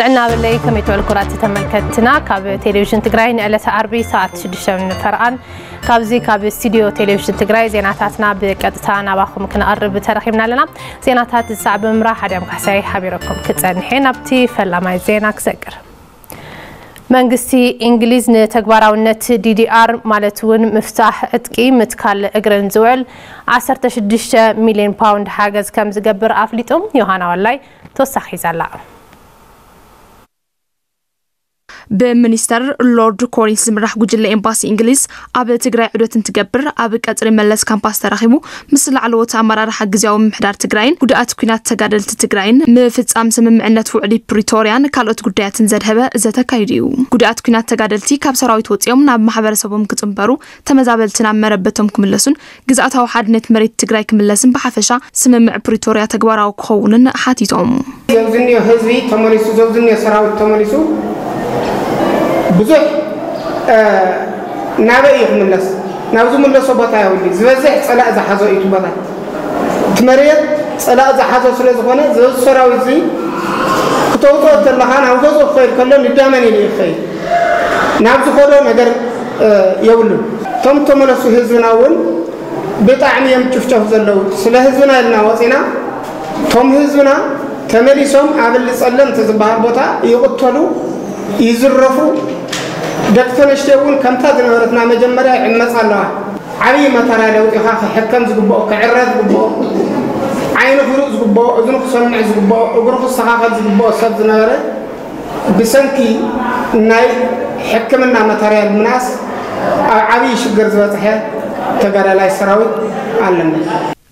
تعنا بلي كم يتول كرة تتمكنتنا كاب تلفزيون تجرين على أربع ساعات شدشة من فرعان كابزي كاب استديو تلفزيون تجري زيناتنا بكت تانا بأخو ممكن أقرب تاريخ من لنا زيناتها تسعب مراح عليهم كحسي حبيركم كتن حين أبتي فلا ما زينك زكر من قصي إنجليز نتقبرا ونت دي دي آر مالتون مفتاح اتكي متكال اقرن زوال عصر تشدشة مليون باوند حاجز كم زقبر أفليتهم يوهانا والاي توسخي زالا ብሚኒስተር ሎርድ ኮሪንስ ዝምራሕ ጉጅለ ኤምባሲ እንግሊዝ ኣብ ትግራይ ዕዶት እንትገብር ኣብ ቀፅሪ መለስ ካምፓስ ተራኺቡ ምስ ላዕለዎት ኣመራርሓ ግዜዊ ምምሕዳር ትግራይን ጉድኣት ኩናት ተጋደልቲ ትግራይን ምፍፃም ስምምዕነት ውዕሊ ፕሪቶርያን ካልኦት ጉዳያትን ዘድሀበ ዘተካይዱ እዩ ጉድኣት ኩናት ተጋደልቲ ካብ ሰራዊት ወፂኦም ናብ ማሕበረሰቦም ክፅምበሩ ተመዛበልቲ ናብ መረበቶም ክምለሱን ግዛእታዊ ሓድነት መሬት ትግራይ ክምለስን ብሓፈሻ ስምምዕ ፕሪቶርያ ተግባራዊ ክኸውንን ሓቲቶም ዘብዝኒዮ ህዝቢ ተመሊሱ ዘብዝኒዮ ሰራዊት ተመሊሱ ብዙሕ ናበይ እዩ ክምለስ ናብ ዝምለሶ ቦታ ይብሉ ዝበዝሕ ፀላእ ዝሓዞ እዩ ቦታ እቲ መሬት ፀላእ ዝሓዞ ስለ ዝኾነ ዝበዝ ሰራዊት እዚ ክተውፅኦ ዘለኻ ናብ ገዝኦ ክኸይድ ከሎ ንዳመን ኢሉ ይኸይድ ናብ ዝኸዶ ነገር የብሉን እቶም ተመለሱ ህዝብና እውን ብጣዕሚ እዮም ጭፍጨፍ ዘለው ስለ ህዝብና ኢልና ወፂና እቶም ህዝብና ተመሊሶም ኣብ ልፀለምቲ ዝበሃል ቦታ ይቕተሉ ይዝረፉ ደቅሰነሽተ እውን ከምታ ዝነበረትና መጀመርያ ይዕመፅ ኣለዋ ዓብዪ መተራ ለውጢኻ ክሕከም ዝግብኦ ክዕረ ዝግብኦ ዓይኑ ክሩእ ዝግብኦ እዝኑ ክሰምዕ ዝግብኦ እግሩ ክሰኻኸል ዝግብኦ ሰብ ዝነበረ ብሰንኪ ናይ ሕክምና መተርያል ምናስ ኣብ ዓብዪ ሽግር ዝበፅሐ ተጋዳላይ ሰራዊት ኣለና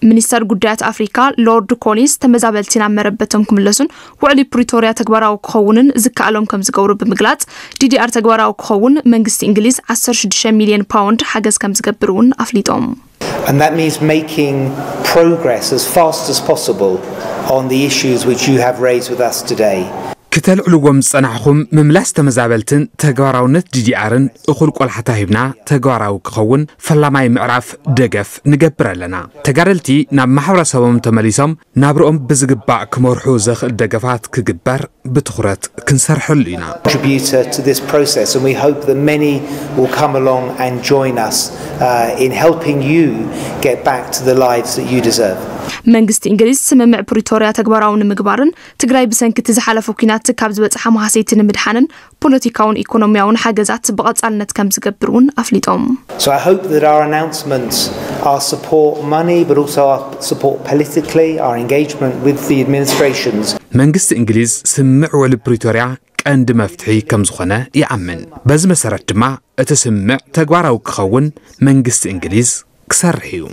ሚኒስተር ጉዳያት ኣፍሪካ ሎርድ ኮሊንስ ተመዛበልቲ ናብ መረበቶም ክምለሱን ውዕሊ ፕሪቶርያ ተግባራዊ ክኸውንን ዝከኣሎም ከም ዝገብሩ ብምግላጽ ዲዲኣር ተግባራዊ ክኸውን መንግስቲ እንግሊዝ 16 ሚልዮን ፓውንድ ሓገዝ ከም ዝገብር እውን ኣፍሊጦም And that means making progress as fast as possible on the issues which you have raised with us today. ክተልዕልዎም ዝጸናሕኹም ምምላስ ተመዛበልትን ተግባራውነት ዲዲኣርን እኹል ቆልሓታ ሂብና ተግባራዊ ክኸውን ፈላማይ ምዕራፍ ደገፍ ንገብር ኣለና ተጋደልቲ ናብ ማሕበረሰቦም ተመሊሶም ናብርኦም ብዝግባእ ክመርሑ ዘኽእል ደገፋት ክግበር ብትኩረት ክንሰርሐሉ ኢና መንግስቲ እንግሊዝ ስምምዕ ፕሪቶርያ ተግባራዊ ንምግባርን ትግራይ ብሰንኪ እቲ ዝሓለፈ ኩናት ካብ ዝበፅሓ መሃሰይቲ ንምድሓንን ፖለቲካውን ኢኮኖሚያውን ሓገዛት ብቐፃልነት ከም ዝገብር እውን ኣፍሊጦም our support money, but also our support politically, our engagement with the administrations. መንግስቲ እንግሊዝ ስም ስምዕ ውዕል ፕሪቶርያ ቀንዲ መፍትሒ ከም ዝኾነ ይኣምን በዚ መሰረት ድማ እቲ ስምዕ ተግባራዊ ክኸውን መንግስቲ እንግሊዝ ክሰርሕ እዩ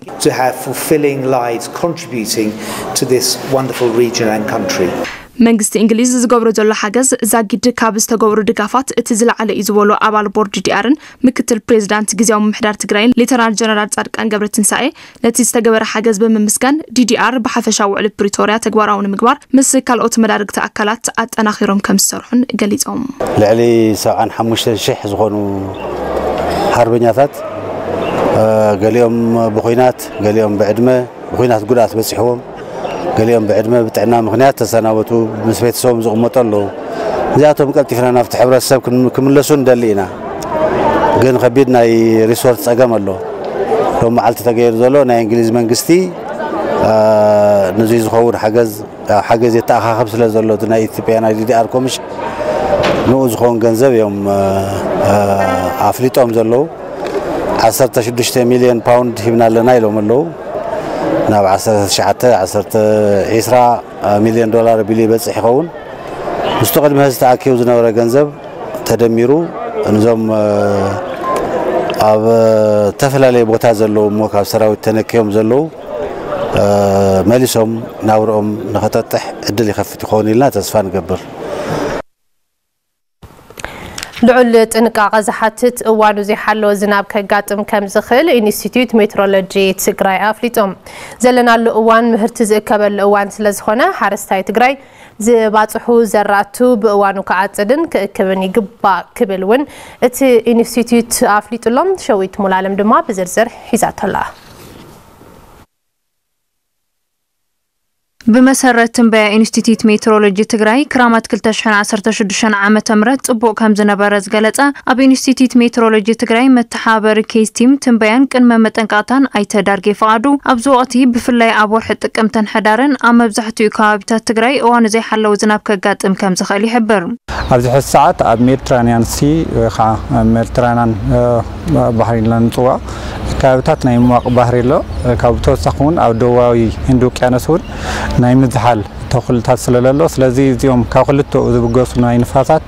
مانجستي انجليز زغورو زولا حاجز زاكي دكابز تغورو دكافات اتزل على ازولو ابال بورد دي ارن مكتل بريزدانت جزيو محدار تغرين لترال جنرال تارك انقبر تنسائي لتيز تغور حاجز بممسكن دي دي ار بحفشاو علي بريتوريا تغوراون مقبار مسكال كالو تمدارك تأكلات ات اناخيروم كم سرحن قليز لعلي ساعان حموشت الشيح زغونو حربنياتات قليوم بخينات قليوم بعدمة بخينات قلات بسيحوهم ገሊኦም ብዕድመ ብጥዕና ምክንያት ተሰናበቱ ምስ ቤተሰቦም ዝቕመጡ ኣለዉ እዚኣቶም ቀልጢፍና ናብቲ ሕብረተሰብ ክምለሱ ንደሊ ኢና ግን ከቢድ ናይ ሪሶርስ ፀገም ኣሎ ሎም መዓልቲ ተገይሩ ዘሎ ናይ እንግሊዝ መንግስቲ ንዙይ ዝኸውን ሓገዝ የተኣኻኽብ ስለ ዘሎ እቲ ናይ ኢትዮጵያ ናይ ዲዲኣር ኮሚሽን ንኡ ዝኸውን ገንዘብ እዮም ኣፍሊጦም ዘለዉ 16 ሚልዮን ፓውንድ ሂብና ኣለና ኢሎም ኣለዉ ናብ 19 20 ሚልዮን ዶላር ቢልይ በፅሕ ይኸውን ምስቲ ቅድሚ ህዝ ተኣኪቡ ዝነበረ ገንዘብ ተደሚሩ ንዞም ኣብ ዝተፈላለየ ቦታ ዘለዉ እሞ ካብ ሰራዊት ተነኪዮም ዘለዉ መሊሶም ናብርኦም ንኸተጥሕ ዕድል ይኸፍት ይኸውን ኢልና ተስፋ ንገብር لعل تنقاق زحاتت وانو زي حلو زناب كاقاتم كم زخل انستيتوت ميترولوجي تقراي افليتم زلنا لقوان مهرتز اكبر لقوان سلزخونا حارستاي تقراي زي باتحو زراتو بقوانو كاعتدن كاكبني قبا كبلون اتي انستيتوت افليتو شويت ملالم دما بزرزر حيزات الله ብመሰረት ትንበያ ኢንስቲትዩት ሜትሮሎጂ ትግራይ ክራማት 216 ዓ ም ጽቡቕ ከም ዝነበረ ዝገለጸ ኣብ ኢንስቲትዩት ሜትሮሎጂ ትግራይ መተሓበሪ መተሓባበሪ ቲም ትንበያን ቅድመ መጠንቃታን ኣይተ ፍቓዱ ኣብዚ ወቕቲ ብፍላይ ኣብ ወርሒ ጥቅምትን ሕዳርን ኣብ መብዛሕትኡ ከባቢታት ትግራይ እዋኑ ዘይሓለው ዝናብ ከጋጥም ከም ዝኽእል ይሕብር ኣብዚ ሕዚ ሰዓት ኣብ ሜዲትራንያን ሲ ወይ ከዓ ሜዲትራንያን ባህሪ ኢልና ንፅዋዕ ከባቢታት ናይ ምዋቕ ባህሪ ኣሎ ካብ ብተወሳኺ እውን ኣብ ደዋዊ ህንዲ ውቅያኖስ እውን ናይ ምዝሓል ተኽልታት ስለለሎ ስለዚ እዚኦም ካብ ክልትኡ ዝብገሱ ናይ ንፋሳት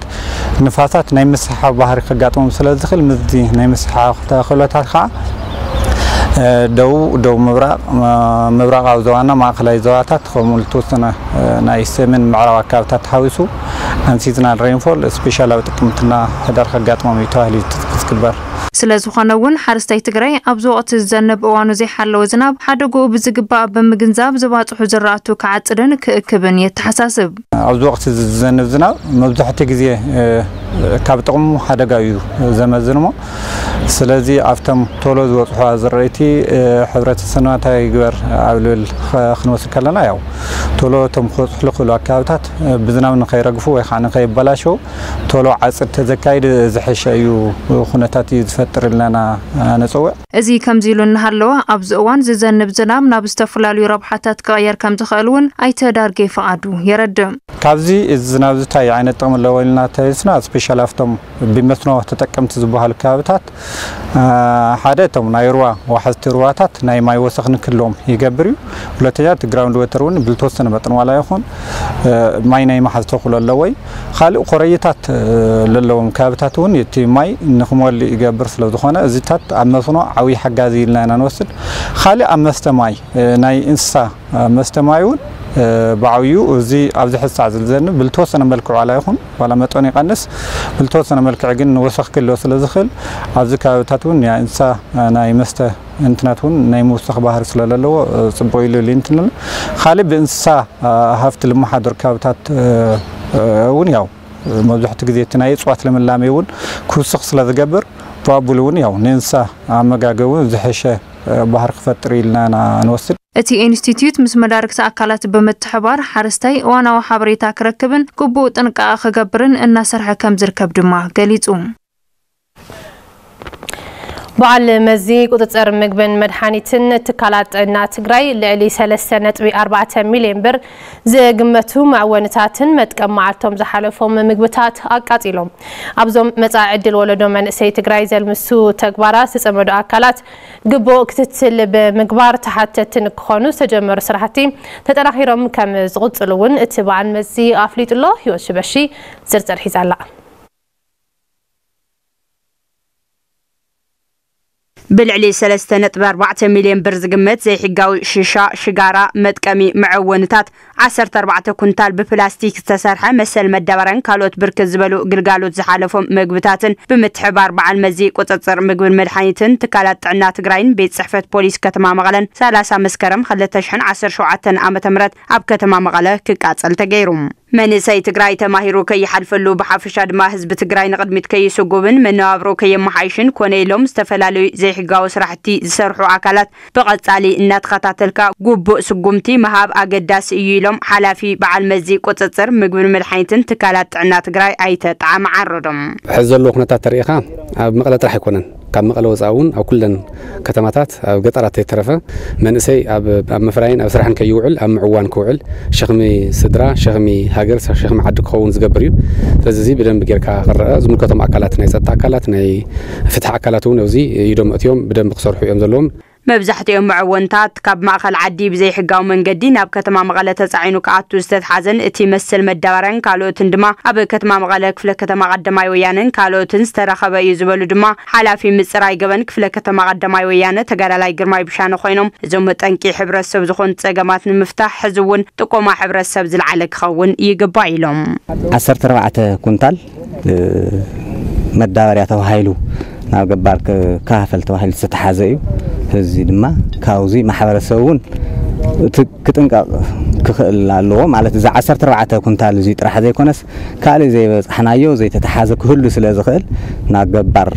ንፋሳት ናይ ምስሓብ ባህሪ ከጋጥሞም ስለዝኽእል ምዚ ናይ ምስሓብ ተኽእሎታት ከዓ ደቡብ ደቡብ ምብራቅ ምብራቃዊ ዞባና ማእከላይ ዞባታት ከምኡ ዝተወሰነ ናይ ሰሜን ምዕራብ ኣካባቢታት ተሓዊሱ ኣንሲዝናል ሬንፎል ስፔሻላዊ ጥቅምትና ሕዳር ከጋጥሞም እዩ ተባሂሉ ዝግበር سلا زخانه ون حرستای تگرای ابزوقت زنب اوانو زی حلو زناب حدقو بزقبا بمجنزاب زبات حجراتو كعترن ككبن يتحساسب ابزوقت زنب زناب مبزحت غزي ካብ ጥቕሙ ሓደጋ እዩ ዘመዝን ሞ ስለዚ ኣብቶም ቶሎ ዝበፅሑ ዝረይቲ ሕብረተሰብና እንታይ ይግበር ኣብ ልብል ክንወስድ ከለና ያው ቶሎ እቶም ክበፅሑ ዝኽእሉ ኣከባብታት ብዝናብ ንከይረግፉ ወይ ከዓ ንከይበላሸው ቶሎ ዓፅድ ተዘካይድ ዝሕሸ እዩ ኩነታት እዩ ዝፈጥ ዝፈጥርለና ነፅውዕ እዚ ከምዚ ኢሉ እናሃለወ ኣብዚ እዋን ዝዘንብ ዝናብ ናብ ዝተፈላለዩ ረብሓታት ክቕየር ከም ዝኽእል እውን ኣይተ ዳርጌ ፍቓዱ የረድእ ካብዚ እዚ ዝናብ ዝታይ ዓይነት ጥቕሚ ኣለዎ ኢልና ተስና ስፔሻል ኣብቶም ብመስኖ ተጠቀምቲ ዝበሃሉ ከባብታት ሓደ እቶም ናይ ሩዋ ዋሓዝቲ ሩዋታት ናይ ማይ ወሰኽ ንክህልዎም ይገብር እዩ ሁለተኛ እቲ ግራውንድ ወተር እውን ብዝተወሰነ መጠን ዋላ ይኹን ማይ ናይ መሓዝ ተኽእሎ ኣለወይ ካልእ ኮረይታት ዘለዎም ከባብታት እውን እቲ ማይ ንክመልእ ይገብር ስለ ዝኾነ እዚታት ኣብ መስኖ ዓብዪ ሓጋዚ ኢልና ኢና ንወስድ ካልእ ኣብ መስተ ማይ ናይ እንስሳ መስተ ማይ እውን ብዓብዩ እዚ ኣብዚ ሕዚ ሰዓት ዝዘኒ ብልተወሰነ መልክዑ ዋላ ይኹን ዋላ መጠኑ ይቀንስ ብልተወሰነ መልክዕ ግን ወሰኽ ክህልዎ ስለ ዝኽእል ኣብዚ ከባቢታት እውን ናይ እንስሳ ናይ መስተ እንትናት እውን ናይ ምውሳኽ ባህሪ ስለ ዘለዎ ፅቡቅ ኢሉ እንትን ካልእ ብእንስሳ ሃፍቲ ልመሓደር ከባቢታት እውን ያው መብዛሕትኡ ግዜ እቲ ናይ እፅዋት ልምላሜ እውን ክውስኽ ስለ ዝገብር ተባቡሉ እውን ያው ንንሳ ኣመጋገቡ ዝሐሸ ባህር ክፈጥር ኢልና ና ንወስድ እቲ ኢንስቲትዩት ምስ መዳርግቲ ኣካላት ብምትሕባር ሓረስታይ እዋናዊ ሓበሬታ ክረክብን ግቡእ ጥንቃቐ ክገብርን እናሰርሐ ከም ዝርከብ ድማ ገሊጹ بعل مزيق وتصير مجبن مدحانيتن تكالات النات غري اللي سال السنة بي أربعة مليون بر زيج متو مع ونتاتن متك مع التوم زحل فهم مجبتات أكاتيلهم أبزم متع عدل ولدهم من سيت غري زي المسو تكبرات تسمدو أكلات جبو كتتل بمجبار تحت تنكخانو سجمر سرحتي تتراحيرم كم زغط لون اتبع مزيق أفليت الله يوشبشي زرزر حيز بلعلي سلسته نطب اربعة مليون برز قمت زي حقاو شيشا شقارة مدقمي معونتات عسرت اربعة كنتال ببلاستيك تسرحة مسل مدورن كالوت بركز بلو قلقالوت زحالفو مقبتاتن بمتحب اربعة المزيك وتطر مقبل ملحانيتن تكالات عنات قرين بيت صحفة بوليس كتما مغلن ثلاثة مسكرم خلت تشحن عسر شوعتن امتمرت اب كتما مغلة كقاتل تقيرم من سای تگرای تماهی رو که یحلف لو به حفش آدم هزب تگرای نقد می تکی سقوبن من آب رو که یمحایشن کنیلوم استفلالو زیح جاوس راحتی سرح عکلات بقط علی نت خطات الک جوب سقومتی مهاب آجداس ییلوم حلفی بعد مزیق و تصر مجبور ملحیتن تکالات نت تگرای عیت تعم عرضم حذلو خنده تاریخا مقلت راح کنن ካብ መቐለ ወፃእ እውን ኣብ ኩለን ከተማታት ኣብ ገጠራት ዘይተረፈ መንእሰይ ኣብ ምፍራይን ኣብ ስራሕን ከይውዕል ኣብ ምዕዋን ክውዕል ሸኽሚ ስድራ ሸኽሚ ሃገር ሸኽሚ ዓዲ ክኸውን ዝገብር እዩ ስለዚ እዚ ብደንቢ ጌርካ ክረአ ዝምልከቶም ኣካላት ናይ ፀጥታ ኣካላት ናይ ፍትሒ ኣካላት እውን ኣብዚ ኢዶም እትዮም ብደንቢ ክሰርሑ እዮም ዘለዎም መብዛሕትኦም ምዕወንታት ካብ ማእኸል ዓዲ ብዘይሕጋዊ መንገዲ ናብ ከተማ መቐለ ተፃዒኑ ክኣቱ ዝተተሓዘን እቲ መስል መዳበርያን ካልኦትን ድማ ኣብ ከተማ መቐለ ክፍለ ከተማ ቀዳማይ ወያነን ካልኦትን ዝተረኸበ እዩ ዝበሉ ድማ ሓላፊ ምፅራይ ገበን ክፍለ ከተማ ቀዳማይ ወያነ ተጋዳላይ ግርማይ ብሻነ ኮይኖም እዞም መጠንቂ ሕብረተሰብ ዝኾኑ ፀገማት ንምፍታሕ ሕዚ እውን ጥቆማ ሕብረተሰብ ዝለዓለ ክኸውን ይግባእ ኢሎም 14 ኩንታል መዳበርያ ተባሂሉ ናብ ገባር ክከፋፈል ተባሂሉ ዝተተሓዘ እዩ ህዚ ድማ ካብዚ ማሕበረሰብ እውን እቲ ክጥንቀቕ ክኽእል ኣለዎ ማለት እዚ 14 ኩንታል እዚ ጥራሕ ዘይኮነስ ካልእ ዘይበፅሕናዮ ዘይተተሓዘ ክህሉ ስለ ዝኽእል ናብ ገባር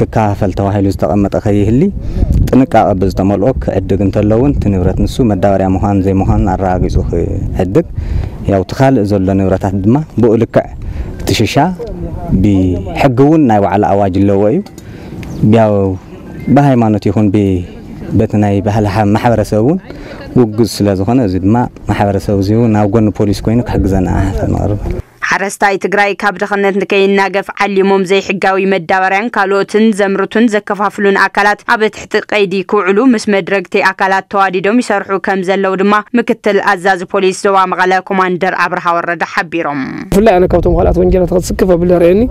ክከፋፈል ተባሂሉ ዝተቐመጠ ከይህሊ ጥንቃቐ ብዝተመልኦ ክዕድግ እንተለውን እቲ ንብረት ንሱ መዳበርያ ምዃን ዘይምዃኑን ኣረጋጊፁ ክዕድግ ያው እቲ ካልእ ዘሎ ንብረታት ድማ ብኡ ልክዕ እቲ ሽሻ ብሕጊ እውን ናይ ባዕሉ ኣዋጅ ኣለዎ እዩ ያው ብሃይማኖት ይኹን በቲ ናይ ባህሊ ማሕበረሰብ እውን ውግዝ ስለ ዝኾነ እዚ ድማ ማሕበረሰብ እዚ ናብ ጎኒ ፖሊስ ኮይኑ ክሕግዘና ንቐርብ حرستای تگرای کابد خنده نکه نجف علی ممزی حجاوی مدداران کالوتن زمرتون زکفافلون آکلات عبت حت قیدی کوعلو مس مدرکت آکلات تعدادم شرحو کم زلود ما مکتل آزاز پلیس دوام غلا کماندر عبرها ورد حبیرم. فلی آن کوتوم غلا تو تقص کف بلرینی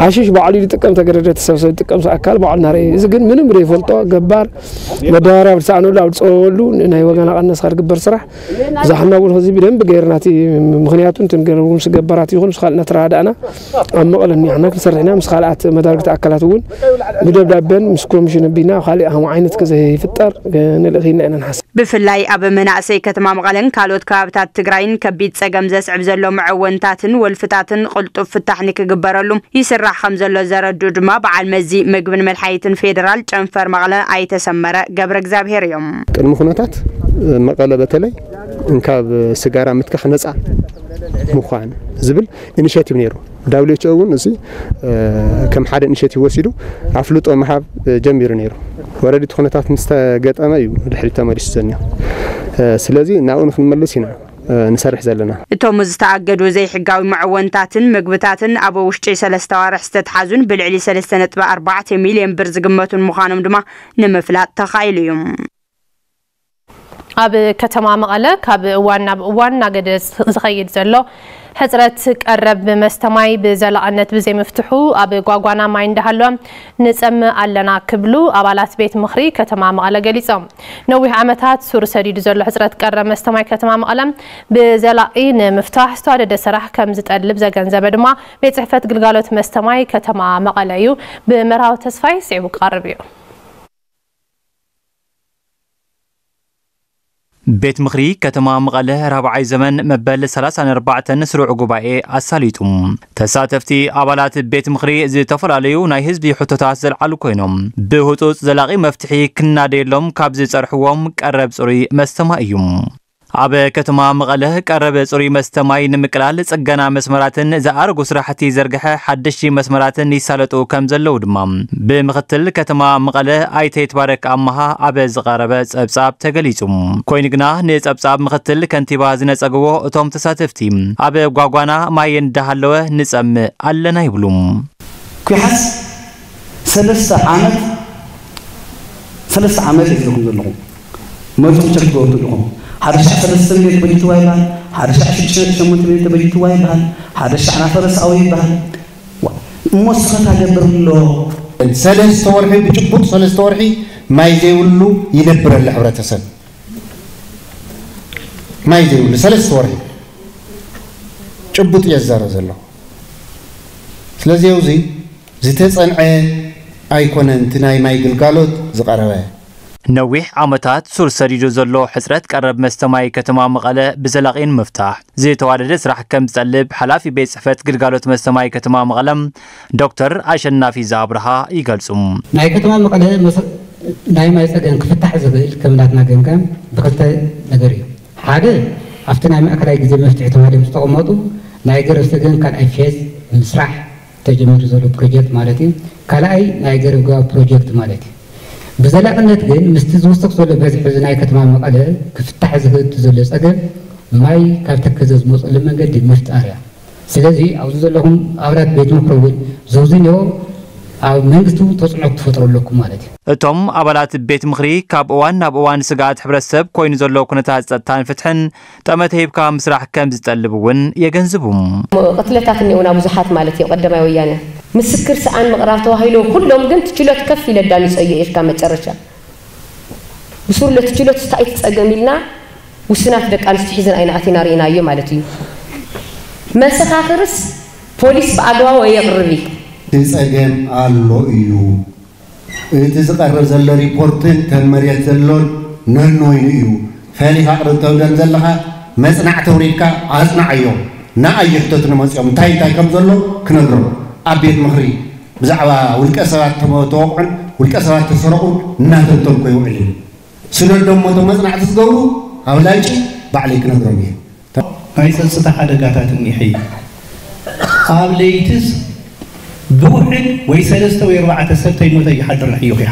حاشیش با علی دیتکم تگردت سوسو دیتکم ساکل با علناری از گن منم ری فلتو جبر مدداران ورس آنو لاورس آلو نهی وگان آن نسخار جبر سرح زحمت ول هزی بیم بگیر ناتی مغناطیس تنگرون سگ جبرات يكون مسخال نتراد أنا أما قال إني أنا كسرنا مسخالات مدارك تأكلات وون بدو بدابن مسكون مش نبينا وخالي أهم عينة كذا هي فطر نلغينا أنا نحس بفلاي أب من أسيك تمام غلن كالوت كابتا تجرين كبيت سجم زس عبزل لهم عون تاتن والفتاتن قلت فتحني كجبر لهم يسرع خمسة جوج الدجما بعد المزي مجمن من حياة فيدرال تنفر مغلا أي تسمرة جبرك زابير يوم المخنطات مقالة بتلي إنك سجارة متكحنزة مخان زبل انشاتيف نيرو دولة تشاون نسي أه كم حدا انشاتيف وسيدو عفلوت او محاب جمبير نيرو وردي تخونا تاف مستا قات يو رحلة تامر السنة أه سلازي ناو نخن ملسينا أه نسرح زلنا توم زتعقد وزي حقاوي معون تاتن مقبتاتن ابو وشتي سلستوار حستت حزن بالعلي سلستنت باربعة مليون برزق مخانم دما نمفلات تخايل يوم ኣብ ከተማ መቐለ ካብ እዋን ናብ እዋን እናገደ ዝኸይድ ዘሎ ሕፅረት ቀረብ መስተ ማይ ብዘላቕነት ብዘይምፍትሑ ኣብ ጓጓና ማይ እንዳሃለወ ንፀምእ ኣለና ክብሉ ኣባላት ቤት ምክሪ ከተማ መቐለ ገሊፆም ነዊሕ ዓመታት ሱር ሰዲዱ ዘሎ ሕፅረት ቀረብ መስተማይ ከተማ መቐለ ብዘላቂ ንምፍታሕ ዝተዋደደ ስራሕ ከም ዝጠልብ ዘገንዘበ ድማ ቤት ፅሕፈት ግልጋሎት መስተማይ ከተማ መቐለ እዩ ብመርሃዊ ተስፋይ ስዒቡ ክቐርብ እዩ بيت مغري كتما مغالة رابعي زمن مبال سلاسان اربعة نسرع قبائي أساليتم تساتفتي أبالات بيت مغري زي تفراليو ناي هزبي حتو تاسل عالوكوينم بهوتوز زلاغي مفتحي كنا ديلوم كابزي تارحوام كارب سوري مستمائيوم ኣብ ከተማ መቐለ ቀረብ ፅሩይ መስተ ማይ ንምቅላል ፅገና መስመራትን ዝኣረጉ ስራሕቲ ዘርግሐ ሓደሽቲ መስመራትን ይሳለጡ ከም ዘለዉ ድማ ብምክትል ከተማ መቐለ ኣይተ ይትባረክ ኣመሃ ኣብ ዝቐረበ ፀብጻብ ተገሊጹ ኮይኑ ግና ንፀብጻብ ምክትል ከንቲባ ዝነፀግቦ እቶም ተሳተፍቲ ኣብ ጓጓና ማይ እንዳሃለወ ንፀምእ ኣለና ይብሉ ኩሓስ ሰለስተ ዓመት ሰለስተ ዓመት ዘለኹም መብትኩ ቸክ ትገብሩ ዘለኹም حدش فلسطين بجيت واي بحال حدش عشق شمت بيت بجيت واي بحال حدش عنا فرس أوي بحال مصر تجبر له إن سلس تورحي بجبر سلس تورحي ما يزيولو يدبر الحورة تسل ما يزيولو سلس تورحي جبت يزار زلو سلس يوزي زيتس أنعي أيكون أنتناي ما يقل قالوت زقاروه نويح عمتات سور سريجو زلو حسرت قرب مستماي كتما مقالة بزلاقين مفتاح زي توالد سرح كم تسلب حلافي بيت صحفت قلقالوت مستماي كتما مقالة دكتور عشنافي زابرها يقلصم ناي كتما مقالة ناي ما يسألين كفتح زبئل كمناتنا قمقام بقلت نقريو حاجة أفتنا مأكرا يجزي مفتح توالي مستقماتو ناي قرب سجن كان أفيز مسرح تجمع زلو بروجيكت مالتي كلاي ناي قرب بروجيكت مالتي ብዘላቅነት ግን ምስቲ ዝውስኽ ዘሎ ብሕዝሒ ሕዚ ናይ ከተማ መቐለ ክፍታሕ ዝህድ ዘሎ ፀገም ማይ ካብ ተከዘ ዝመፅሉ መንገዲ ምፍጣር እያ ስለዚ ኣብዚ ዘለኹም ኣብራት ቤት ምክሪ እውን ዘውዝንዮ ኣብ መንግስቲ ተፅዕኖ ክትፈጥሮ ኣለኩም ማለት እዩ እቶም ኣባላት ቤት ምክሪ ካብ እዋን ናብ እዋን ስጋኣት ሕብረተሰብ ኮይኑ ዘሎ ኩነታት ፀጥታን ፍትሕን ጠመተ ሂብካ ምስራሕ ከም ዝጠልብ እውን የገንዝቡ ቅትለታት እኒአውና ብዙሓት ማለት እዩ ቀዳማይ ወያነ ምስክር ሰአን ምቅራብ ተባሂሉ ኩሎም ግን ትችሎት ከፍ ይለዳሉ ይፀዩ ኢልካ መጨረሻ ብሱር ለትችሎት ስታይ ትፀገም ኢልና ውስናት ደቂ ኣንስትዮ ሒዘን ኣይናኣትና ርኢናዮ ማለት እዩ መሰኻኽርስ ፖሊስ ብኣግባቡ ኣየቕርብ እቲ ፀገም ኣሎ እዩ እቲ ዝቐርብ ዘሎ ሪፖርትን ከም መሬት ዘሎን ነንወይኑ እዩ ፈሊኻ ቅርብተው ደን ዘለኻ መፅናዕ ተውሪድካ ኣፅናዕ እዮም ንኣየሕቶት ንመፅኦም እንታይ እንታይ ከም ዘሎ ክነግሮም ኣብ ቤት ምኽሪ ብዛዕባ ውልቀ ሰባት ተወቅዑን ውልቀ ሰባት ተሰረቁን እናተንተንኮ ይውዕል እዩ ስለ ደሞ እቶም መፅናዕቲ ዝገብሩ ኣብ ላንጪ ባዕለይ ክነግሮም እየ ናይ ፀጥታ ሓደጋታት እኒሐ ኣብ ለይትስ ብውሕድ ወይ ሰለስተ ወይ ኣርባዕተ ሰብ ተይሞተ ይሓድር ንሕዩ ኪያ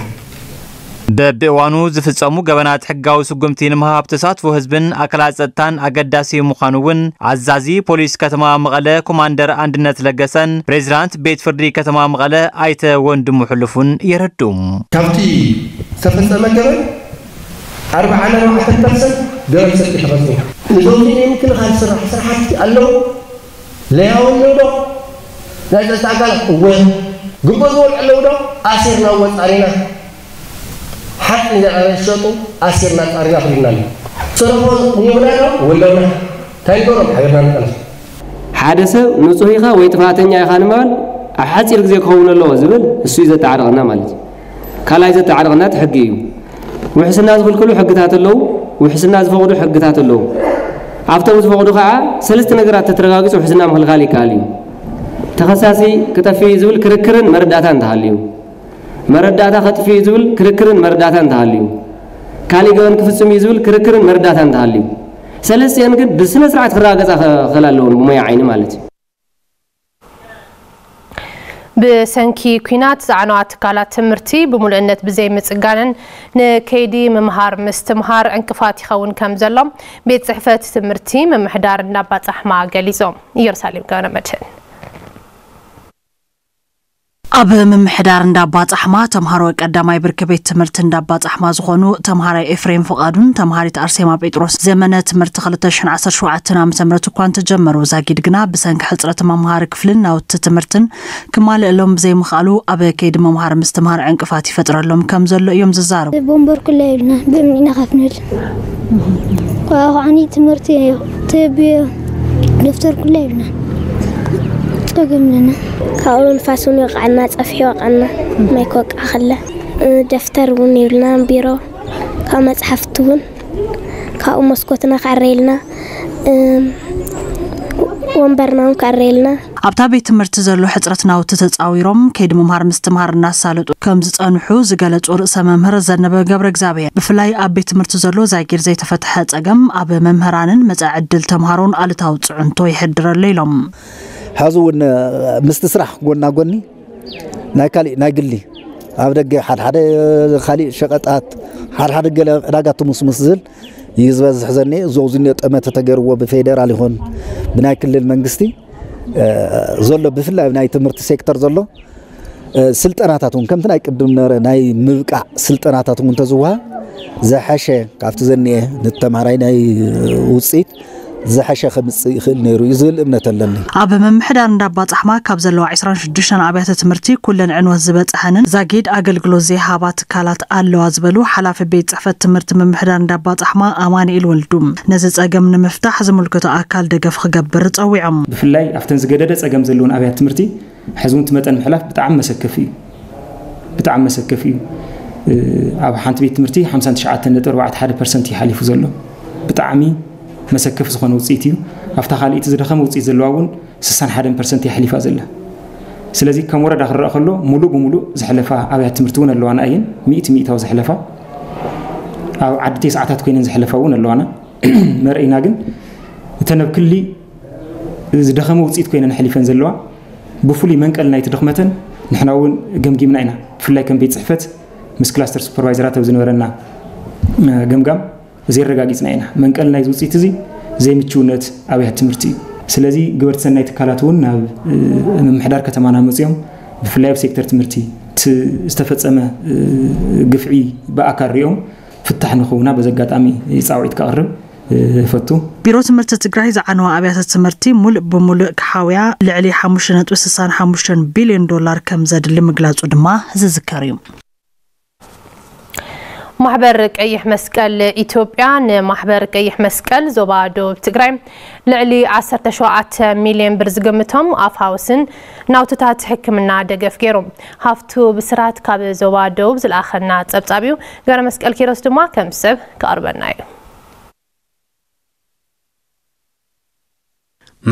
በብእዋኑ ዝፍጸሙ ገበናት ሕጋዊ ስጉምቲ ንምሃብ ተሳትፎ ህዝብን ኣካላት ጸጥታን ኣገዳሲ ምዃኑ እውን ኣዛዚ ፖሊስ ከተማ መቐለ ኮማንደር ኣንድነት ለገሰን ፕሬዚዳንት ቤት ፍርዲ ከተማ መቐለ ኣይተ ወንድሙ ሕልፉን የረዱም ካብቲ ዝተፈጸመ ገበን ኣርባዓ ኣርባዕተ ፐርሰንት ገበን ሰጢ ተፈጽሙ ንዞም ምክልኻል ስራሕ ስራሕቲ ኣለዉ ለያውን ዶ ናይ ፀጥታ ኣካላት እወ ግቦ ዝበልዑ ኣለዉ ዶ ኣሴርና ወፃሪና ሓፍኒና ኣበን ሸጡ ኣሲርና ጣርና ክልናሉ ፀረፎ ንብላና ወለውና እንታይ ንገብሮም ሓቢርና ሓደ ሰብ ንጹህ ኢኻ ወይ ጥፋተኛ ኢኻ ንምባል ኣብ ሓፂር ግዜ ክኸውን ኣለዎ ዝብል እሱ እዩ ዘተዓርቕና ማለት እዩ ካልኣይ ዘተዓርቕና እቲ ሕጊ እዩ ውሕስና ዝኽልክሉ ሕግታት ኣለዉ ውሕስና ዝፈቕዱ ሕግታት ኣለዉ ኣብቶም ዝፈቕዱ ከዓ ሰለስተ ነገራት ተተረጋጊፁ ውሕስና ምኽልኻል ይከኣል እዩ ተኸሳሲ ክጠፊ ዝብል ክርክርን መረዳእታ እንተሃልዩ መረዳታ ከጥፊ እዩ ዝብል ክርክርን መረዳታ እንተሃልዩ ካሊእ ገበን ክፍፅም እዩ ዝብል ክርክርን መረዳታ እንተሃልዩ ሰለስተን ግን ብስነ ስርዓት ክረጋገፃ ክኽእል ኣለዎን ብሞያ ዓይኒ ማለት እዩ ብሰንኪ ኩናት ዛዕናዋ ትካላት ትምህርቲ ብምሉእነት ምፅጋንን ንከይዲ ምምሃር ምስትምሃር ዕንቅፋት ይኸውን ከም ዘሎም ቤት ፅሕፈት ትምህርቲ ምምሕዳር እናባፃሕማ ገሊፆም ኢየሩሳሌም ገበነ መድሕን أب من محدار دابات أحما تمهارو قدامي بركبيت تمرتن دابات أحما زغنو تمهاري إفريم فقادون تمهاري تأرسيما بيتروس زمنة تمرت خلطشن عصر شوعة تنام تمرتو كوان تجمرو زاقيد قنا بسانك حلطرة تمامهار كفلن أو تتمرتن كمال اللوم زي مخالو أب كيد ممهار مستمهار عنك فاتي فترة اللوم كم زلو يوم ززارو بومبر كل ليلنا بمينا خفنل وعني تمرتي تبي نفتر كل ليلنا ደገምለና ካብኡ ንፋስን ይወቕዓና ፀፍሒ ይወቕዓና ማይ ክወቅዓ ከለ ደፍተር እውን ይብልና ቢሮ ካብ መፅሓፍቲ እውን ካብኡ መስኮትና ክዕረይልና ወንበርና እውን ክዕረይልና ኣብታ ቤት ትምህርቲ ዘሎ ሕፅረት ናውቲ ተፃዊሮም ከይዲ ምምሃር ምስትምሃር እናሳለጡ ከም ዝፀንሑ ዝገለፁ ርእሰ መምህር ዘነበ ገብረ እግዚኣብሔር ብፍላይ ኣብ ቤት ትምህርቲ ዘሎ ዛጊር ዘይተፈትሐ ፀገም ኣብ መምህራንን መፃ ዕድል ተምሃሮን ኣልታዊ ፅዕንቶ ይሕድረሉ ኢሎም ሕዚ እውን ምስቲ ስራሕ ጎና ጎኒ ናይ ካሊእ ናይ ግሊ ኣብ ደገ ሓደሓደ ካሊእ ሸቐጣት ሓደሓደ ገለ ዕዳጋት ምስ ዝብል እዩ ዝበዝሕ ዘኒአ እዞብ ዝኒኦ ጠመተ ተገይርዎ ብፌደራል ይኹን ብናይ ክልል መንግስቲ ዘሎ ብፍላይ ናይ ትምህርቲ ሴክተር ዘሎ ስልጠናታት እውን ከምቲ ናይ ቅድም ነበረ ናይ ምብቃዕ ስልጠናታት እውን ተዝውሃብ ዘሓሸ ካብቲ ዘኒአ ናይ ውፅኢት ዝሓሸ ከምፅእ ይኽእል ነይሩ እዩ ዝብል እምነት ኣለኒ ኣብ ምምሕዳር እንዳባፅሕማ ካብ ዘለዋ 26 ኣብያተ ትምህርቲ ኩለን ዕንወት ዝበፅሐንን ዛጊድ ኣገልግሎት ዘይሃባ ትካላት ኣለዋ ዝበሉ ሓላፊ ቤት ፅሕፈት ትምህርቲ ምምሕዳር እንዳባፅሕማ ኣማኒኤል ወልዱ ነዚ ፀገም ንምፍታሕ ዝምልከቶ ኣካል ደገፍ ክገብር ፀዊዖም ብፍላይ ኣብተን ዝገደደ ፀገም ዘለዎን ኣብያት ትምህርቲ ሕዚ እውን መጠን ምሕላፍ ብጣዕሚ መሰከፊ እዩ ብጣዕሚ መሰከፊ እዩ ኣብ ሓንቲ ቤት ትምህርቲ 59.41 ፐርሰንት ይሓሊፉ ዘሎ ብጣዕሚ مسكف ዝኾነ ውፅኢት እዩ ኣብታ ካልእቲ ዝደኸመ ውፅኢት ዘለዋ እውን 61 እያ ሕሊፋ ዘላ ስለዚ ከም ወረዳ ክረአ ከሎ ሙሉእ ብሙሉእ ዝሕለፋ ኣብያት ትምህርቲ እውን ኣለዋና እየን ሚእቲ ሚእታዊ ዝሕለፋ ኣብ ዓዲ ተስዓታት ኮይነን ዝሕለፋ እውን ኣለዋና መርአይና ግን እተን ኣብ ክሊ ዝደኸመ ውፅኢት ኮይነን ሕሊፈን ዘለዋ ብፍሉይ መንቀል ናይቲ ድኽመተን ንሕና እውን ገምጊምና ኢና ብፍላይ ከም ቤት ፅሕፈት ምስ ክላስተር ሱፐርቫይዘራት ኣብ ዝነበረና ገምጋም زير رجاجيتنا هنا من قال نايز وصي تزي زي متشونت أو يهتمرتي سلزي قبرت سنة كالاتون من حدار كتمانا مزيوم بفلاي بسيكتر تمرتي تستفدت أما قفعي بأكار يوم فتح نخونا بزقات أمي يسعوي تقرب فتو بيرو تمرت تقرأي زعنوا أبيات تمرتي ملء بملء كحاويا لعلي حموشنات وسسان حموشن بليون دولار كم زاد لمقلات قدما زي زكاريوم ማሕበር ቀይሕ መስቀል ኢትዮጵያ ንማሕበር ቀይሕ መስቀል ዞባ ደቡብ ትግራይ ልዕሊ 17 ሚልዮን ብር ዝገምቶም ኣፍ ሃውስን ናውትታት ሕክምና ደገፍ ገይሮም ሃፍቱ ብስራት ካብ ዞባ ደቡብ ዝለኣኸና ፀብጻብ እዩ ገረ መስቀል ኪሮስ ድማ ከም ሰብ ከቕርበና እዩ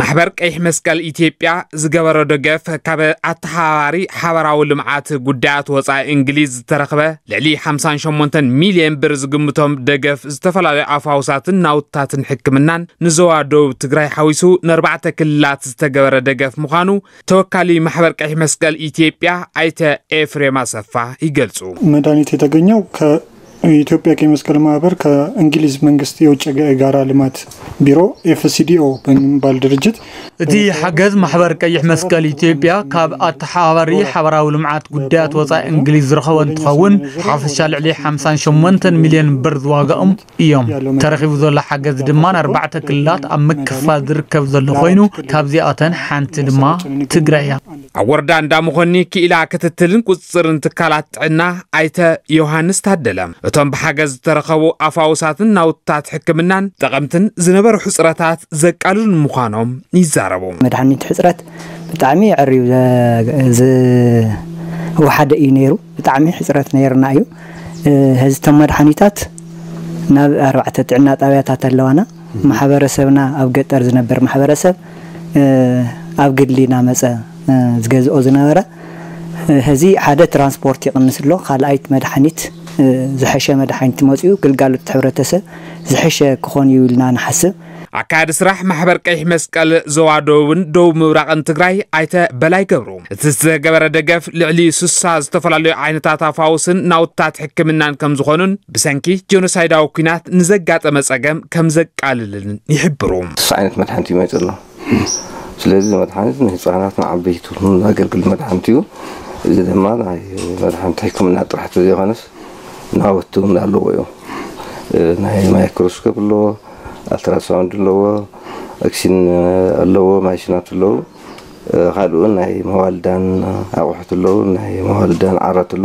ማሕበር ቀይሕ መስቀል ኢትዮጵያ ዝገበሮ ደገፍ ካብ ኣተሓባባሪ ሓበራዊ ልምዓት ጉዳያት ወፃኢ እንግሊዝ ዝተረኽበ ልዕሊ 58 ሚልዮን ብር ዝግምቶም ደገፍ ዝተፈላለዩ ኣፋውሳትን ናውትታትን ሕክምናን ንዞባ ደቡብ ትግራይ ሓዊሱ ንኣርባዕተ ክልላት ዝተገበረ ደገፍ ምዃኑ ተወካሊ ማሕበር ቀይሕ መስቀል ኢትዮጵያ ኣይተ ኤፍሬም አሰፋ ይገልጹ መድኃኒት የተገኘው የኢትዮጵያ ቀይመስቀል ማህበር ከእንግሊዝ መንግስት የውጭ ጋራ ልማት ቢሮ ኤፍሲዲኦ በሚባል ድርጅት እቲ ሓገዝ ማሕበር ቀይሕ መስቀል ኢትዮጵያ ካብ ኣተሓባሪ ሓበራዊ ልምዓት ጉዳያት ወፃኢ እንግሊዝ ዝረኸበ እንትኸውን ሓፈሻ ልዕሊ 58 ሚልዮን ብር ዝዋግኦም እዮም ተረኺቡ ዘሎ ሓገዝ ድማ ንኣርባዕተ ክልላት ኣብ ምክፋል ዝርከብ ዘሎ ኮይኑ ካብዚኣተን ሓንቲ ድማ ትግራይ እያ ኣብ ወረዳ እንዳምኾኒ ክኢላ ክትትልን ቁፅርን ትካላት ጥዕና ኣይተ ዮሃንስ ታደለ እቶም ብሓገዝ ዝተረኸቡ ኣፋውሳትን ናውትታት ሕክምናን ጠቐምትን ዝነበሩ ሕፅረታት ዘቃልሉን ምዃኖም ይዛረቡ መድሓኒት ሕፅረት ብጣዕሚ ዕርዩ ዝወሓደ እዩ ነይሩ ብጣዕሚ ሕፅረት ነይርና እዩ ሕዚ እቶም መድሓኒታት ናብ ኣርባዕተ ጥዕና ጣብያታት ኣለዋና ማሕበረሰብና ኣብ ገጠር ዝነበር ማሕበረሰብ ኣብ ግድሊ ናመፀ ዝገዝኦ ዝነበረ ሕዚ ሓደ ትራንስፖርት ይቕንስ ኣሎ ካልኣይት መድሓኒት ዝሐሸ መድሓኒት መፅኡ ግልጋሎት ሕብረተሰብ ዝሐሸ ክኾን እዩ ኢልና ንሓስብ ኣካየዲ ስራሕ ማሕበር ቀይሕ መስቀል ዞባ ደቡብን ደቡብ ምብራቕን ትግራይ ኣይተ በላይ ገብሩ እቲ ዝተገበረ ደገፍ ልዕሊ ስሳ ዝተፈላለዩ ዓይነታት ኣፋውስን ናውትታት ሕክምናን ከም ዝኾኑን ብሰንኪ ጀኖሳይዳዊ ኩናት ንዘጋጠመ ፀገም ከም ዘቃልልን ይሕብሩ ስሳ ዓይነት መድሓኒት እዩ መፅ ኣሎ ስለዚ መድሓኒት ንህፃናት ንዓበይቲ ኣገልግል መድሓኒት እዩ እዚ ድማ ናይ መድሓኒት ሕክምና ጥራሕቲ ዘይኮነስ naawatuun ኣለዎ እዩ ናይ ማይክሮስኮፕ ኣለዎ ኣልትራሳውንድ ኣለዎ ኣክሲን ኣለዎ ማሽናት ኣለዉ ካልኡ ናይ መዋልዳን ኣቑሑት ኣለዉ ናይ መዋልዳን ዓራት ኣሎ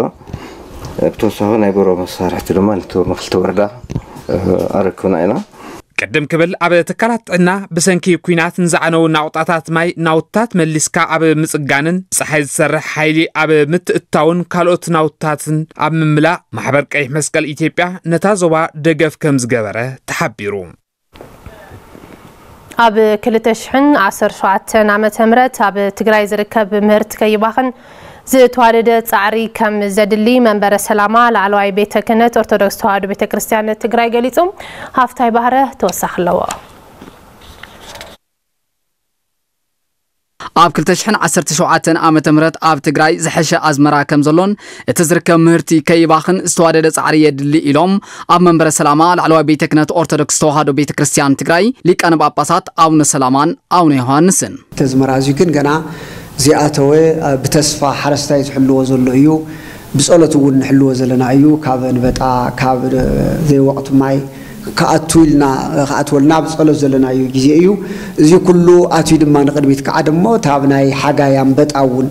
ብተወሳኺ ናይ ጎሮ መሳርሕቲ ድማ ነቲ ክልተ ወረዳ ኣረክብና ኢና ቅድም ክብል ኣብ ትካላት ጥዕና ብሰንኪ ኩናት ዝዓነው ናውጣታት ማይ ናውትታት መሊስካ ኣብ ምፅጋንን ፀሓይ ዝሰርሕ ሓይሊ ኣብ ምትእታውን ካልኦት ናውትታትን ኣብ ምምላእ ማሕበር ቀይሕ መስቀል ኢትዮጵያ ነታ ዞባ ደገፍ ከም ዝገበረ ተሓቢሩ ኣብ 217 ዓ ም ኣብ ትግራይ ዝርከብ ምህርቲ ከይባኽን ዝተዋደደ ፃዕሪ ከም ዘድሊ መንበረ ሰላማ ላዕለዋይ ቤተ ክህነት ኦርቶዶክስ ተዋህዶ ቤተ ክርስቲያን ትግራይ ገሊፆም ሃፍታይ ባህረ ተወሳኺ ኣለዎ ኣብ 217 ዓ ም ኣብ ትግራይ ዝሐሸ ኣዝመራ ከም ዘሎን እቲ ዝርከብ ምህርቲ ከይባኽን ዝተዋደደ ፃዕሪ የድሊ ኢሎም ኣብ መንበረ ሰላማ ላዕለዋይ ቤተ ክህነት ኦርቶዶክስ ተዋህዶ ቤተ ክርስቲያን ትግራይ ሊቃነ ጳጳሳት ኣቡነ ሰላማን ኣቡነ ዮሃንስን እቲ ኣዝመራ እዚዩ ግን ገና ዝኣተወ ብተስፋ ሓረስታይ ዝሕልዎ ዘሎ እዩ ብፀሎት እውን ንሕልዎ ዘለና እዩ ካብ ንበጣ ካብ ዘይወቕቱ ማይ ከኣትውልና ከኣትወልና ብፀሎት ዘለና እዩ ግዜ እዩ እዚ ኩሉ ኣትዩ ድማ ንቅድሚት ከዓ ድሞ ታብ ናይ ሓጋይ ኣንበጣ እውን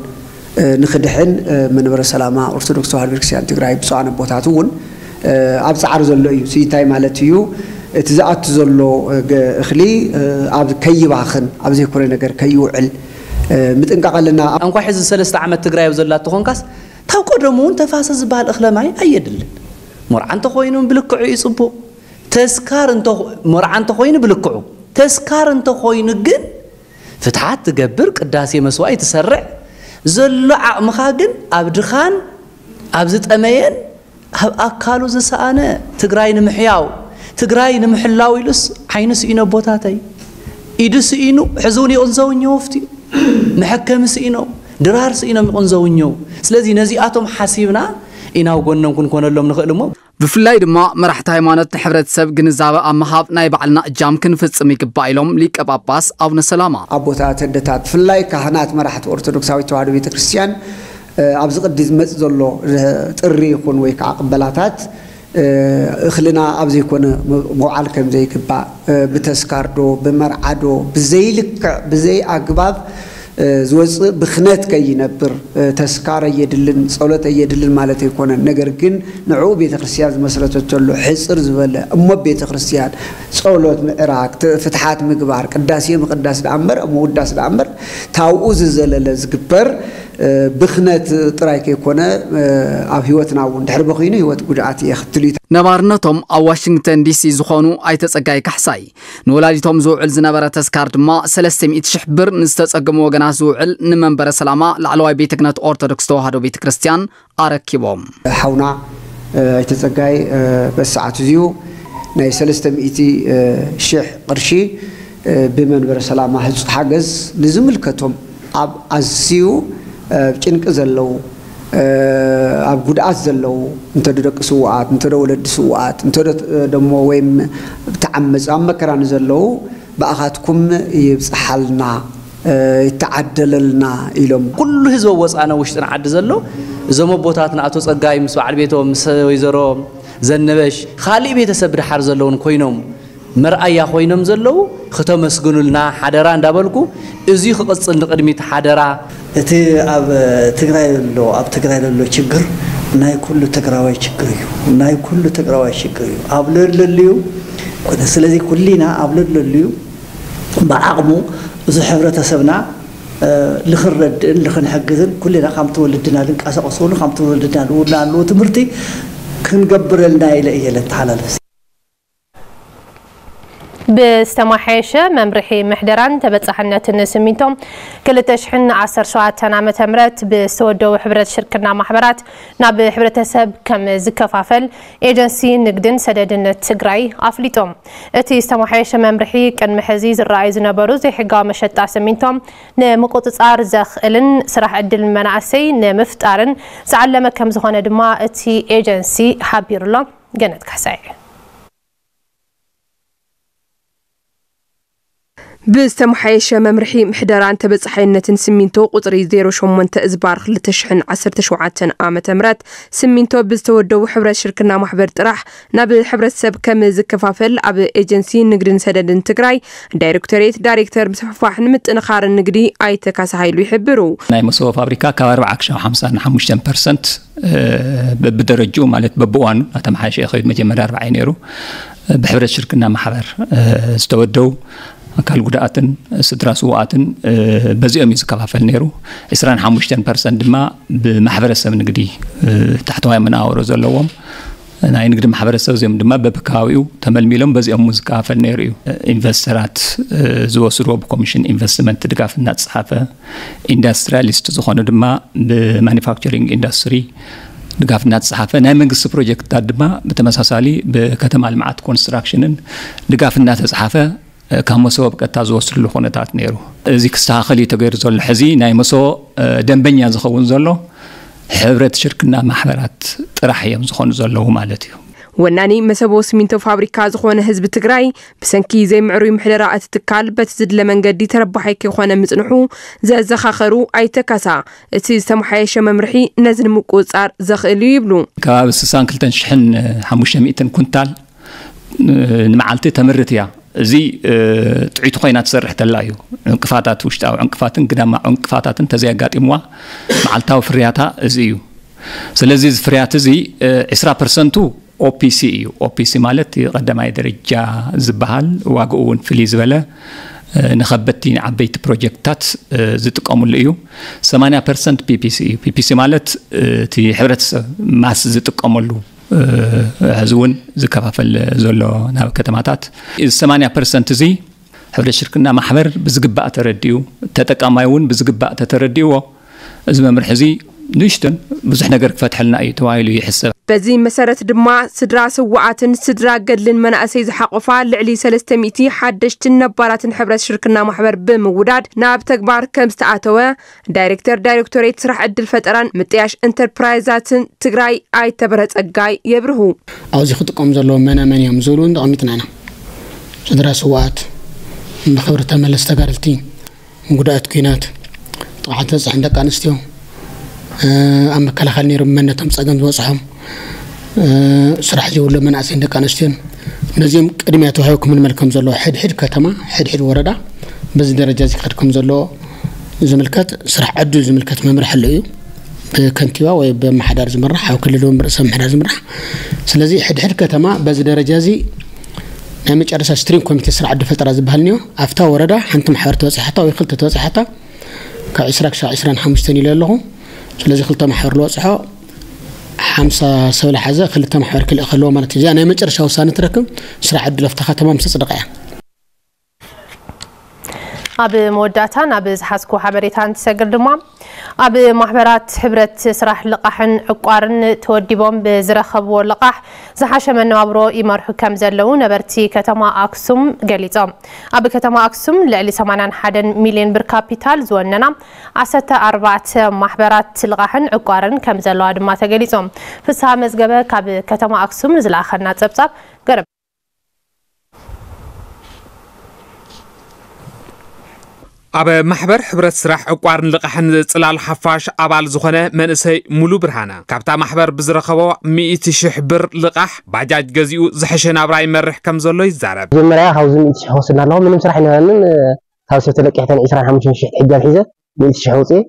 ንክድሕን መንበረ ሰላማ ኦርቶዶክስ ተዋህዶ ቤተክርስትያን ትግራይ ብፅዋነ ቦታት እውን ኣብ ፃዕሪ ዘሎ እዩ ስይታይ ማለት እዩ እቲ ዝኣቱ ዘሎ እክሊ ኣብ ከይባኽን ኣብ ዘይኮነ ነገር ከይውዕል متن قلنا أنك حز سلست عمل تجري وزلا تخون كاس تاو كرمون تفاس زبال أخلا معي أي دل مر عن تخوينهم بلقعوا يصبوا تسكار أنت مر عن تخوين بلقعوا تسكار أنت خوين الجن فتحت تجبر قداس يمسوي تسرع زلا مخاجن عبد خان عبد أمين أكالو زسانة تجري نمحياو تجري نمحلاو يلس عينس إنا بوتاتي إدس إنو حزوني أنزوني وفتي መሐከሚ ኢኖ ድራርስ ኢኖ ይኹን ዘውኘው ስለዚ ነዚኣቶም ሓሲብና ኢና ጎኖም ክንኮነሎም ንኽእል እሞ ብፍላይ ድማ መራሕቲ ሃይማኖት ንሕብረተሰብ ግንዛበ ኣብ ምሃብ ናይ ባዕልና እጃም ክንፍፅም ይግባእ ኢሎም ሊቀ ጳጳስ ኣቡነ ሰላማ ኣቦታት ኣደታት ብፍላይ ካህናት መራሕቲ ኦርቶዶክሳዊት ተዋህዶ ቤተክርስትያን ኣብዚ ቅዲ ዝመፅእ ዘሎ ጥሪ ይኹን ወይ ከዓ ቅበላታት እኽልና ኣብ ዘይኮነ ምውዓል ከም ዘይግባእ ብተስካርዶ ብመርዓዶ ብዘይልክዕ ብዘይ ኣግባብ ዝወፅእ ብክነት ከይነብር ተስካር ኣየድልን ፀሎት ኣየድልን ማለት ኣይኮነን ነገር ግን ንዕኡ ቤተ ቤተክርስትያን ዝመስረተተሉ ሕፅር ዝበለ እሞ ቤተ ክርስትያን ፀሎት ምዕራቅ ፍትሓት ምግባር ቅዳሴ ምቅዳስ ዳኣምበር ኣብ ምውዳስ ዳኣምበር ታብኡ ዝዘለለ ዝግበር ብኽነት ጥራይ ከይኮነ ኣብ ሂወትና እውን ድሕሪ በኮይኑ ሂወት ጉድኣት እየ ክትል ነባርነቶም ኣብ ዋሽንግተን ዲሲ ዝኾኑ ኣይተ ካሕሳይ ንወላዲቶም ዝውዕል ዝነበረ ተስካር ድማ 300,000 ብር ንዝተፀገሙ ወገናት ዝውዕል ንመንበረ ሰላማ ላዕለዋይ ቤተ ክነት ኦርቶዶክስ ተዋህዶ ቤተ ክርስቲያን ኣረኪቦም ሓውና ኣይተ በሰዓት እዚዩ ናይ 300,000 ቅርሺ ብመንበረ ሰላማ ህፁ ሓገዝ ንዝምልከቶም ኣብ ኣዝዩ چنگ ازلو عبود ازلو انتدو دک سوآت انتدو ولد سوآت انتدو دمویم تعمز آمکران ازلو باعث کم یبحال نا لنا إلهم كل هذا وص أنا وش نعدل له زما بوتاتنا أتوس قايم سو عربيتهم سو زنبش خالي بيتسبر حرز لهن كوينهم መርአያ ኮይኖም ዘለዉ ክተመስግኑልና ሓደራ እንዳበልኩ እዚ ክቅፅል ንቅድሚት ሓደራ እቲ ኣብ ትግራይ ዘሎ ኣብ ትግራይ ዘሎ ችግር ናይ ኩሉ ትግራዋይ ችግር እዩ ናይ ኩሉ ትግራዋይ ችግር እዩ ኣብ ለለልዩ ስለዚ ኩሊና ኣብ ለለልዩ ብዓቕሙ እዚ ሕብረተሰብና ልክንረድእን ልክንሕግዝን ኩሊና ከምቲ ወለድና ልንቀሳቀሰሉ ከምቲ ወለድና ኣለዎ ትምህርቲ ክንገብረልና ኢለ እየለ ተሓላለፍ بستماحيشة ممرحي محدران تبتحنة النسميتهم كل تشحن عصر شوعة نعمة تمرت بسودو حبرة شركنا محبرات ناب حبرة سب كم زكفافل ايجنسي نقدن سدد تقرأي أفليتهم اتي استماحيشة ممرحي كان محزيز الرئيس نبروز حقا مشتع سميتهم نمقوط تسعار زخلن سرح أدل منعسي نمفتارن سعلم كم زخانة دما اتي ايجنسي حبير الله جنت كحسائي بستمحي شمام رحي محدران تبصحين نتن سمينتو قطري زيرو شمون تأزبار لتشحن عصر تشوعاتن آمة تمرات سمينتو بستودو حبرة شركنا محبر تراح نابل حبرة سبكة مزكة فافل أب ايجنسي نقرن سدد انتقراي دايركتوريت دايركتر مسفوح نمت انخار النقري اي تكاس هايلو يحبرو ناي مسوى فابريكا كاربع عكشة وحمسة نحمشتن آه، برسنت بدرجو مالت ببوان اتمحي شيخ يدمجي مرار بعينيرو آه، بحبرة شركنا محبر آه، استودو ኣካል ጉዳኣትን ስድራ ስዋኣትን በዚኦም እዩ ዝከፋፈል ነይሩ 25 ፐርሰንት ድማ ብማሕበረሰብ ንግዲ ታሕተዋይ መነባብሮ ዘለዎም ናይ ንግዲ ማሕበረሰብ እዚኦም ድማ በብከባቢኡ ተመልሚሎም በዚኦም ዝከፋፈል ነይሩ እዩ ኢንቨስተራት ዝወስድዎ ብኮሚሽን ኢንቨስትመንት ድጋፍ እናተፀሓፈ ኢንዳስትሪያሊስት ዝኾኑ ድማ ብማኒፋክቸሪንግ ኢንዳስትሪ ድጋፍ እናተፀሓፈ ናይ መንግስቲ ፕሮጀክትታት ድማ ብተመሳሳሊ ብከተማ ልምዓት ኮንስትራክሽንን ድጋፍ እናተፀሓፈ ካብ መሰቦ ብቀጥታ ዝወስድሉ ኩነታት ነይሩ እዚ ክስተኻኸል እዩ ተገይሩ ዘሎ ሕዚ ናይ መሰቦ ደንበኛ ዝኸውን ዘሎ ሕብረት ሽርክና ማሕበራት ጥራሕ እዮም ዝኾኑ ዘለዉ ማለት እዩ ወናኒ መሰቦ ሲሚንቶ ፋብሪካ ዝኾነ ህዝቢ ትግራይ ብሰንኪ ዘይምዕሩይ ምሕደራ እቲ ትካል በቲ ዝድለ መንገዲ ተረባሓይ ከይኮነ ምፅንሑ ዘዘኻኸሩ ኣይተካሳ እቲ ዝተመሓየሸ መምርሒ ነዚ ንምቁፅጻር ዘኽእል እዩ ይብሉ ከባቢ 62,500 ኩንታል ንመዓልቲ ተምርት እያ እዚ ጥዒቱ ኮይና ትሰርሕ ተላ እዩ ዕንቅፋታት ውሽጣዊ ዕንቅፋትን ግዳማ ዕንቅፋታትን ተዘያጋጢምዋ መዓልታዊ ፍርያታ እዚ እዩ ስለዚ እዚ ፍርያት እዚ 20 ፐርሰንቱ ኦፒሲ እዩ ኦፒሲ ማለት ቀዳማይ ደረጃ ዝበሃል ዋግኡ እውን ፍልይ ዝበለ ንከበድቲ ንዓበይቲ ፕሮጀክትታት ዝጥቀምሉ እዩ 80 ፐርሰንት ፒፒሲ እዩ ፒፒሲ ማለት እቲ ሕብረተሰብ ማስ ዝጥቀመሉ ሕዚ እውን ዝከፋፈል ዘሎ ናብ ከተማታት እዚ 8 ፐርሰንት እዚ ሕብረት ሽርክና ማሕበር ብዝግባእ ተረዲኡ ተጠቃማይ እውን ብዝግባእ ተተረዲእዎ እዚ መምርሒ እዚ نشتن بس احنا قرك فتح لنا اي توايل ويحس بزي مسارت دماء سدرا سوعات سدرا قدل من اسيز حقفا لعلي سلستميتي ميتي حدشت النبارات حبرت شركنا محبر بمودات ناب تكبار كم ستعتوا دايركتر دايركتوريت راح عد الفتران متياش انتربرايزات تقراي اي تبرت اقاي يبرهو اوزي خطكم زلو منا من يوم زولون دعمتنا انا سدرا سوعات من خبر تمل استقارلتين مقدات كينات طاحت عندك انستيوم ኣብ መከላኸሊ ነይሮም መነቶም ፀገም ዝበፅሖም ስራሕ ዘይብሎ መናእሰይን ደቂ ኣንስትዮን ነዚኦም ቅድምያ ተዋሂቡ ክምልመል ከም ዘለዎ ሕድሕድ ከተማ ሕድሕድ ወረዳ በዚ ደረጃ እዚ ክኸድ ከም ዘለዎ ዝምልከት ስራሕ ዕዱል ዝምልከት መምርሒ ኣሎ እዩ ብከንቲባ ወይ ብኣመሓዳር ዝምራሕ ኣብ ክልል እውን ርእሰ ምሕዳር ዝምራሕ ስለዚ ሕድሕድ ከተማ በዚ ደረጃ እዚ ናይ መጨረሻ ስትሪም ኮሚቴ ስራሕ ዕዲ ፈጠራ ዝበሃል እኒኦ ኣብታ ወረዳ ሓንቲ ማሕበር ተበፂሓታ ወይ ክልተ ተበፂሓታ ካብ 20 ክሳብ 25 ኢሉ ኣለኹ سلازي خلطة محور لو صحو حمسة سولة حزة خلطة محور كل أخلوه مالتي جانا يمجر شاو سانتركم سرع عدل افتخاتها ممسا صدقائها ኣብ መወዳእታን ኣብ ዝሓዝኩ ሓበሬታ እንትሰግር ድማ ኣብ ማሕበራት ሕብረት ስራሕ ልቃሕን ዕቋርን ተወዲቦም ብዝረኸብዎ ልቓሕ ዝሓሸ መነባብሮ ይመርሑ ከም ዘለዉ ነበርቲ ከተማ ኣክሱም ገሊፆም ኣብ ከተማ ኣክሱም ልዕሊ 81 ሚልዮን ብር ካፒታል ዝወነና 14 ማሕበራት ልቓሕን ዕቋርን ከም ዘለዋ ድማ ተገሊፆም ፍስሃ መዝገበ ካብ ከተማ ኣክሱም ዝለኣኸና ጸብጻብ ገረብ أبا محبر حبرة سرح أقوارن لقحن لطلال حفاش أبال زخنة من إسي مولو برهانا كابتا محبر بزرقوا مئتي شحبر لقح باجاج قزيو زحشن أبراي مرح كمزولو يزارب جمع مرايا خوزي مئتي شحوصينا لهم من مسرح نوانن خوصي تلقحتان إسران حموشن شح حجة الحزة مئتي شحوصي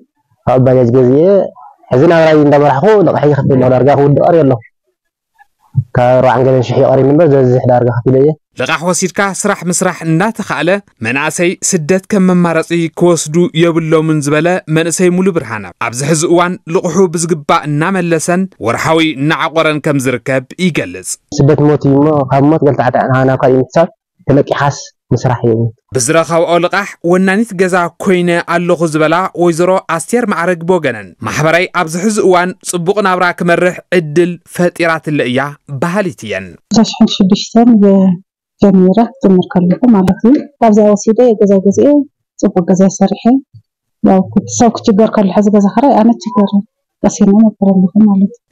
هاو باجاج قزيو حزينا أبراي ندبر حقو لقحي خطي مرارقا خود دقار يلو كارو عنقل شحي أري منبر زوز زح دارقا خطي ليه ልቓሕ ወሲድካ ስራሕ ምስራሕ እናተኻእለ መናእሰይ ስደት ከም መማረፂ ክወስዱ የብሎምን ዝበለ መንእሰይ ሙሉ ብርሃን ኣብዚ ሕዚ እዋን ልቑሑ ብዝግባእ እናመለሰን ወርሓዊ እናዓቆረን ከም ዝርከብ ይገልጽ ስደት ሞት እዩ እሞ ካብ ሞት ገልታዕ ናብ ካልእ ምትሳብ ተለቂሓስ ምስራሕ እዩ ብዝረኸብኦ ልቓሕ ወናኒት ገዛ ኮይነ ኣለኹ ዝበላ ወይዘሮ ኣስቴር ማዕረግ ቦገነን ማሕበራይ ኣብዚ ሕዚ እዋን ጽቡቕ ናብራ ክመርሕ ዕድል ፈጢራትለ እያ ባህሊት እየን 6 ጀሚረ ክጅምር ከለኹ ማለት እዩ ካብዚ ወሲደ የገዛ ገዚአ ፅቡቅ ገዛ ሰሪሐ ሰብ ክችገር ከሎ ሕዚ ገዛ ክራይ ኣነ ችገር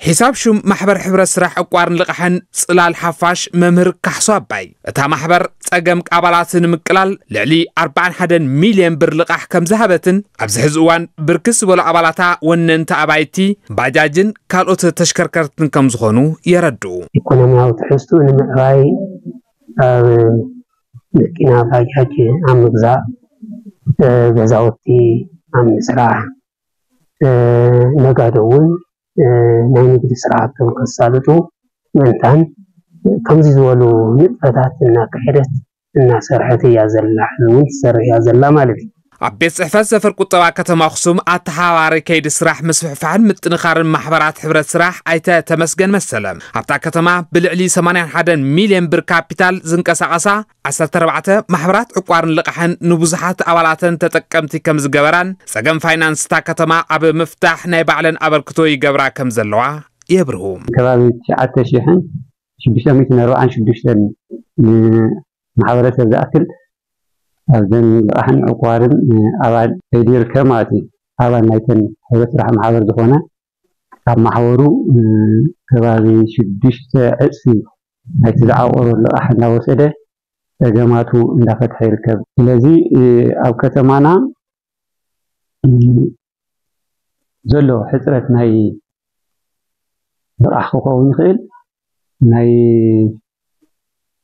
ሒሳብ ሹም ማሕበር ሕብረት ስራሕ ዕቋርን ልቕሐን ፅላል ሓፋሽ መምህር ካሕሶ ኣባይ እታ ማሕበር ፀገም ቃባላት ንምቅላል ልዕሊ 41 ሚልዮን ብር ልቓሕ ከም ዝሃበትን ኣብዚ ሕዚ እዋን ብርክስ ዝበሉ ኣባላታ ወነንቲ ኣባይቲ ባጃጅን ካልኦት ተሽከርከርትን ከም ዝኾኑ የረድኡ ኢኮኖምያዊ ትሕዝቱ ንምዕባይ ካብ መኪና ባጃጅ ኣብ ምግዛእ ገዛውቲ ኣብ ምስራሕ ነጋዶ እውን ናይ ንግዲ ስርዓቶም ከሳልጡ ምእንታን ከምዚ ዝበሉ ንጥፈታት እና እናሰርሐት እያ ዘላ ሕዚ እውን ትሰርሕ እያ ዘላ ማለት እዩ። ኣብ ቤት ፅሕፈት ዘፈር ቁጠባ ከተማ ኣክሱም ኣተሓባሪ ከይዲ ስራሕ ምስፍሕፋሕን ምጥንኻርን ማሕበራት ሕብረት ስራሕ ኣይተ ተመስገን መሰለ ኣብታ ከተማ ብልዕሊ 81 ሚልዮን ብር ካፒታል ዝንቀሳቐሳ 14 ማሕበራት ዕቋርን ልቕሐን ንብዙሓት ኣባላትን ተጠቀምቲ ከም ዝገበራን ፀገም ፋይናንስ እታ ከተማ ኣብ ምፍታሕ ናይ ባዕለን ኣበርክቶ ይገብራ ከም ዘለዋ የብርሁ ከባቢ 9,646 ማሕበረሰብ ዝኣክል أبن رحم أقارن على تدير كماتي على نايتن هو رحم حضر دخونا كما حورو كبابي شدش عسي نايت دعو لأحنا وسيدة جماعته نفت حير كب الذي أو كتمانا زلو حسرة ناي رأخو قوي خيل ناي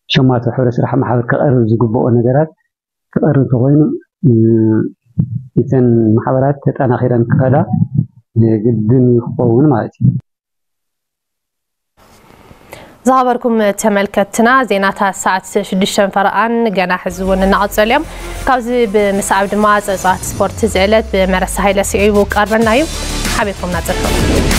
شماتو حورس رحم حضر كأرز قبو نجرات كقرن تغين إذن محاورات تتانا خيرا كخلا جدا يخوون مالتي زهبركم تملكتنا زينات الساعات شدشن فرقان جنا حزون النعطس اليوم كوزي بمساعد ماز ازاعت سبورت زيلت بمرسة هيلة سعيبو كاربن نايو حبيبكم نعطس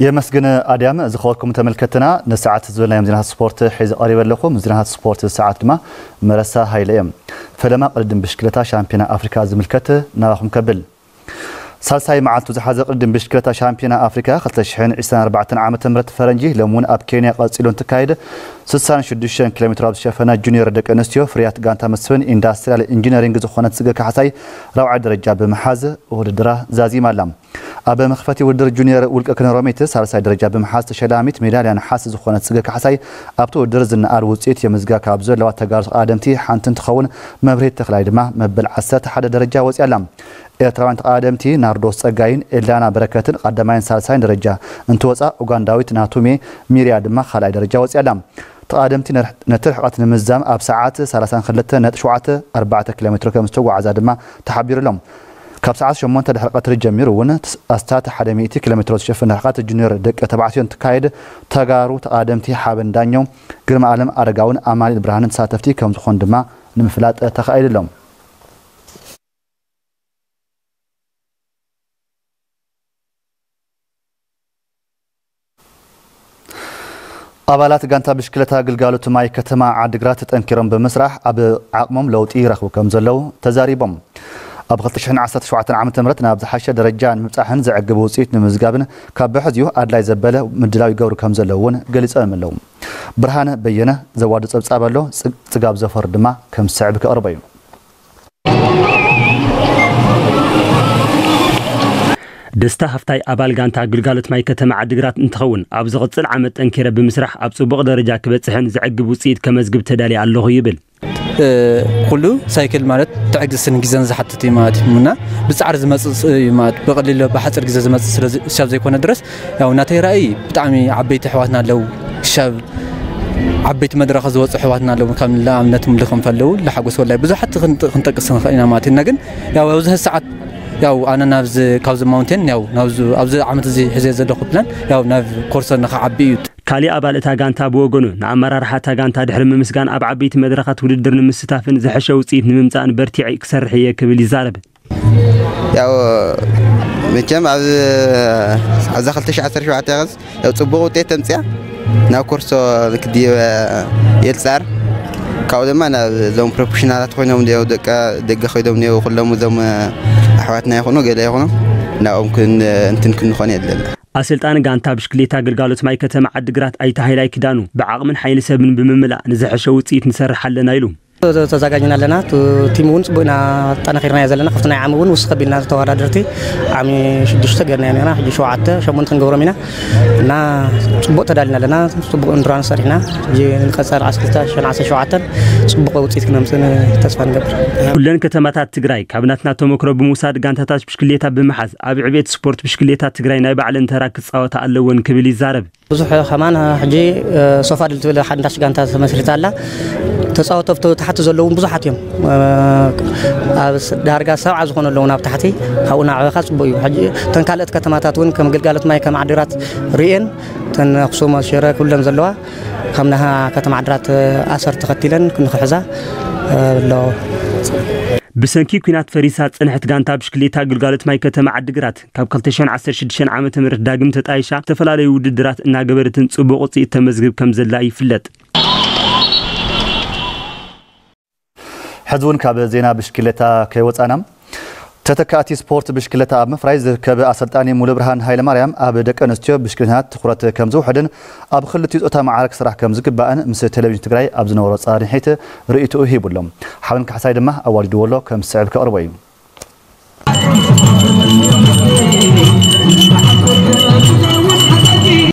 يا يمسكنا أديم زخوركم تملكتنا نساعة زوجنا يوم زينها سبورت حيز أريبر لكم زينها سبورت ساعة ما مرسا هاي الأيام فلما قلدم بشكلتها شامبينا أفريقيا زملكته نراكم كبل ሳልሳይ መዓልቱ ዝሓዘ ቅድም ብሽክለታ ሻምፒዮና ኣፍሪካ 2024 ዓ ም ፈረንጂ ሎምውን ኣብ ኬንያ ቀፂሉ እንትካየደ 66 ኪሎ ሜትር ኣብ ዝሸፈነ ጁኒየር ደቂ ኣንስትዮ ፍርያት ጋንታ መስፍን ኢንዳስትርያል ኢንጂነሪንግ ዝኾነት ስገ ካሕሳይ ራብዓይ ደረጃ ብምሓዝ ውድድራ ዛዚማ ኣላ ኣብ መኽፈቲ ውድድር ጁኒየር ውልቀ ክነሮሜት ሳልሳይ ደረጃ ብምሓዝ ተሸላሚት ሜዳልያ ነሓስ ዝኾነት ስገ ካሕሳይ ኣብቲ ውድድር ዝነኣር ውፅኢት የምዝጋ ካብ ዘለዋ ተጋሩ ቀዳምቲ ሓንቲ እንትኸውን መብርሂት ተክላይ ድማ መበል 11 ደረጃ ወፂያ ኣላ ኤርትራውያን ተቃደምቲ ናርዶስ ጸጋይን ኤልዳና በረከትን ቀዳማይን ሳልሳይን ደረጃ እንትወፃእ ኡጋንዳዊት ናቱሜ ሚርያ ድማ ካልኣይ ደረጃ ወፂያላ ተቃደምቲ ነቲ ርሕቐት ንምዛም ኣብ ሰዓት 32.74 ኪሎ ሜትሮ ከም ዝተጓዓዛ ድማ ተሓቢሩሎም ካብ ሰዓት 8 ድሕሪ ቀትሪ ጀሚሩ እውን ኣስታት 100 ኪሎ ሜትሮ ዝሸፍን ርሕቐት ጁኒር ደቂ ተባዕትዮ እንትካየድ ተጋሩ ተቃደምቲ ሓበን ዳኘው ግርማ ኣለም ኣረጋውን ኣማኒል ብርሃንን ተሳተፍቲ ከም ዝኾኑ ድማ ንምፍላጥ ተኻኢሉ ኣባላት ጋንታ ብሽክለታ ግልጋሎት ማይ ከተማ ዓዲግራት ተጠንኪሮም ብምስራሕ ኣብ ዓቕሞም ለውጢ ይረኽቡ ከም ዘለዉ ተዛሪቦም ኣብ 2017 ዓ ም ናብ ዝሓሸ ደረጃ ንምብፃሕን ዘዕግብ ውፅኢት ንምዝጋብን ካብ ብሕዚኡ ኣድላይ ዘበለ ምድላው ይገብሩ ከም ዘለዉ እውን ገሊፆም ኣለዉ ብርሃነ በየነ ዘዋዱ ፀብጻብ ኣሎ ፅጋብ ዘፈሩ ድማ ከም ዝስዕብ ክቐርበ እዩ ደስታ ሃፍታይ ኣባል ጋንታ ግልጋሎት ማይ ከተማ ዓዲግራት እንትኸውን ኣብ ዝቕፅል ዓመት ጠንኪረ ብምስራሕ ኣብ ፅቡቕ ደረጃ ክበፅሕን ዝዕግብ ውፅኢት ከመዝግብ ተዳልየ ኣለኹ ይብል ኩሉ ሳይክል ማለት ትዕግስትን ግዜን ዝሓትት እዩ ማለት እዩ እና ብፃዕሪ ዝመፅእ እዩ ማለት ብቐሊሉ ብሓፅር ግዜ ዝመፅእ ስለ ዘይኮነ ድረስ ያው ናተይ ራእይ ብጣዕሚ ዓበይቲ ኣሕዋትና ኣለው ክሻብ ዓበይቲ መድረኽ ዝበፅሑ ኣሕዋትና ኣለዉ ከም ንኣብነት ምልኽ ንፈለዉ ንሓጎስ ወላይ ብዙሓት ክንጠቅስ ንኽእል ኢና ማለት እዩ እና ግን ያው ኣብዚ ሰዓት ياو انا نافز كاوز ماونتين ياو نافز ابز عمت زي حزي زد خطلن ياو ناف كورس نخ عبي كالي ابال اتا غانتا بوغونو نعمر راح اتا غانتا دحر ممسغان اب عبيت مدرخات وددر نمستافن زحشه وصيت نممصان برتي عي كسر حي كبل يزارب ياو مكم عز عز دخلت 10 شو عتغز ياو تصبو تي تمصيا نا كورسو كدي يلصار ካብኡ ድማ ናብ እዞም ፕሮፌሽናላት ኮይኖም እኒአው ደቂ ደገ ኮይዶም እኒአው ኩሎም እዞም ኣሕዋትና ይኹኑ ገለ ይኹኑ ናብኦም እንትን ክንኾን የለና ኣሰልጣኒ ጋንታ ብሽክሌታ ኣገልጋሎት ማይ ከተማ ዓዲግራት ኣይታ ሃይላይ ክዳኑ ብዓቕምን ሓይሊ ሰብን ብምምላእ ንዝሐሸ ውፅኢት ንሰርሕ ኣለና ኢሉ ተዘጋጅና ኣለና ቲም እውን ፅቡቅና ጠናኺርናዮ ዘለና ካብቲ ናይ ዓሚ እውን ውስ ከቢልና ተወዳደርቲ ዓሚ ሽዱሽተ ገርናዮ ነና ሕጂ ሸውዓተ ሸሞንተ ንገብሮም ኢና እና ፅቡቅ ተዳሊና ኣለና ፅቡቅ እንድራን ሰሪሕና ንቀፃል 1217 ፅቡቅ ውፅኢት ክነምፅእ ተስፋ ንገብር ኩለን ከተማታት ትግራይ ካብ ናትና ተመክሮ ብምውሳድ ጋንታታት ብሽክሌታ ብምሓዝ ኣብ ዕብየት ስፖርት ብሽክሌታ ትግራይ ናይ ባዕለን ተራ ክፃወታ ኣለወን ክብል ይዛረብ ብዙሕ ከማን ሕጂ ሶፋ ድል ትብል ሓድ እንዳሽጋንታ ተመስሪታ ኣላ ተፃወቶ ታሕቲ ዘለዉ ብዙሓት እዮም ኣብ ዳርጋ ሰብዓ ዝኾነ ኣለዉ ናብ ታሕቲ ካብኡ ናዕበኻ ፅቡቅ እዩ ሕጂ እተን ካልኦት ከተማታት እውን ከም ግልጋሎት ማይ ከም ዓዲራት ርእየን እተን ኣክሱም ሽረ ክብለን ዘለዋ ከም ከተማ ዓዲራት ኣሰር ተኸቲለን ንክሕዛ ኣለዎ ብሰንኪ ኩናት ፈሪሳ ፅንሕት ጋንታ ብሽክሌታ ግልጋሎት ማይ ከተማ ዓዲግራት ካብ 216 ዓ ም ዳግም ተጣይሻ ዝተፈላለዩ ውድድራት እናገበረትን ፅቡቅ ውፅኢት ተመዝግብ ከም ዘላ ይፍለጥ ሕዚ እውን ካብ ዜና ብሽክሌታ ከይወፃና ተተካእቲ ስፖርት ብሽክለታ ኣብ ምፍራይ ዝርከብ ኣሰልጣኒ ሙሉ ብርሃን ሃይለማርያም ኣብ ደቂ ኣንስትዮ ብሽክለታት ትኩረት ከም ዝውሕድን ኣብ ክልቲኡ ፆታ ማዕረግ ስራሕ ከም ዝግባእን ምስ ቴሌቭዥን ትግራይ ኣብ ዝነበሮ ፃንሒት ርእይትኡ ሂቡሎም ሓበን ካሕሳይ ድማ ኣዋሊድዎ ኣሎ ከም ዝስዕብ ከቕርቦ እዩ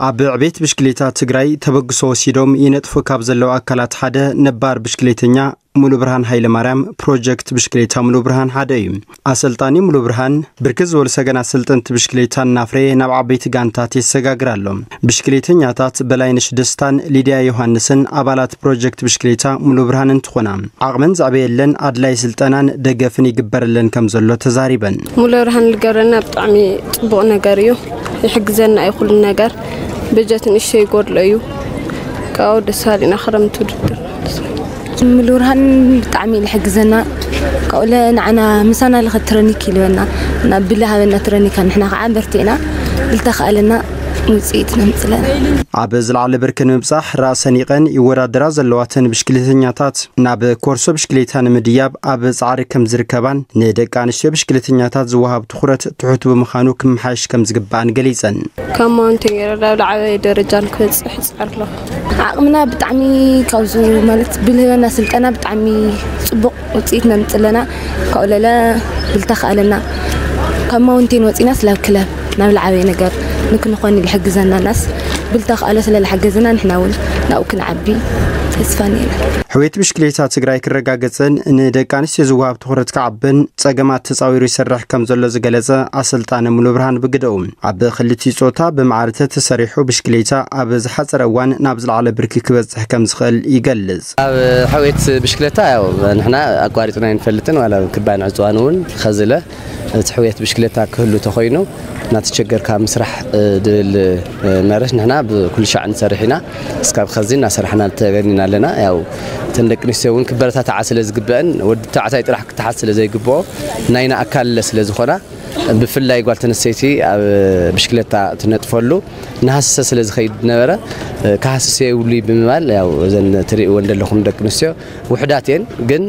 ኣብ ዕቤት ብሽክሌታ ትግራይ ተበግሶ ወሲዶም ይነጥፉ ካብ ዘለዉ ኣካላት ሓደ ነባር ብሽክሌተኛ ሙሉ ብርሃን ሃይለ ማርያም ፕሮጀክት ብሽክሌታ ሙሉ ብርሃን ሓደ እዩ ኣሰልጣኒ ሙሉ ብርሃን ብርክት ዝበሉ ሰገናት ስልጠንቲ ብሽክሌታ እናፍረየ ናብ ዓበይቲ ጋንታት የሰጋግር ኣሎ ብሽክሌተኛታት በላይነሽ ደስታን ሊድያ ዮሃንስን ኣባላት ፕሮጀክት ብሽክሌታ ሙሉ ብርሃን እንትኾና ዓቕመን ዘዕበየለን ኣድላይ ስልጠናን ደገፍን ይግበረለን ከም ዘሎ ተዛሪበን ሙሉ ብርሃን ዝገብረና ብጣዕሚ ፅቡቕ ነገር እዩ يحجزنا أي كل نجار بجت نشي يقول ليو كاود سالي نخرم تود ملورهن تعمي الحجزنا قولا نعنا مسانا لخترني كيلونا نبلها بنا ترني كان إحنا عم برتينا ውፅኢት ነምፅለና ኣብ ዝለዓለ ብርኪ ንምብፃሕ ራእሰን ይቐን ይወዳደራ ዘለዋተን ብሽክሌተኛታት ናብ ኮርሶ ብሽክሌታ ንምድያብ ኣብ ፃዕሪ ከም ዝርከባን ንደቂ ኣንስትዮ ብሽክሌተኛታት ዝወሃብ ትኩረት ትሑት ብምዃኑ ክመሓየሽ ከም ዝግባአን ገሊፀን ካብ ማውንቴን ገይረ ናብ ላዓበየ ደረጃ ንክበፅሕ ይፅዕር ኣለኹ ዓቕምና ብጣዕሚ ካብዚ ማለት ብልህበና ስልጠና ብጣዕሚ ፅቡቕ ውፅኢት ነምፅለና ካብኡ ለለ ብልተኽኣለና ካብ ማውንቴን ወፂና ስላብ ክለብ ናብ ላዓበየ ነገር نكون خواني اللي حجزنا الناس بالتاخ ألسنا اللي حجزنا نحن أول ناوكن عبي حويت مشكلتها تقرأي كرقا قصن إن إذا كان سيزوها بتخورت كعبن تساقما تساوير يسرح كم زولة زقلزة أسلطان ملوبرهان بقدوم عبد خليتي صوتا بمعارتة تسريحو بشكلتها أبز حزر وان نابز على بركي كبز حكم زخل يقلز حويت مشكلتها نحنا أقواريتنا ينفلتن ولا كبان عزوانون خزلة تحويت مشكلتها كله تخوينو نتشجر كم سرح ድልል መርህ ንሕና ብኩሉ ሸዓን ሰሪሕና እስካብ ከዚ እናሰርሕና ተገኒና ኣለና ያው እተን ደቂ ኣንስትዮ እውን ክበረታትዓ ስለ ዝግብአን ወዲ ተባዕታይ ጥራሕ ክትሓት ስለ ዘይግብኦ ናይና ኣካልለ ስለ ዝኾና ብፍላይ ጓል ተነስተይቲ ኣብ ብሽክሌታ እትነጥፈሉ ንሃስሰ ስለ ዝኸይድ ነበረ ክሃስሰ የብሉይ ብምባል ያው እዘን ትርእይዎን ዘለኹም ደቂ ኣንስትዮ ውሕዳት እየን ግን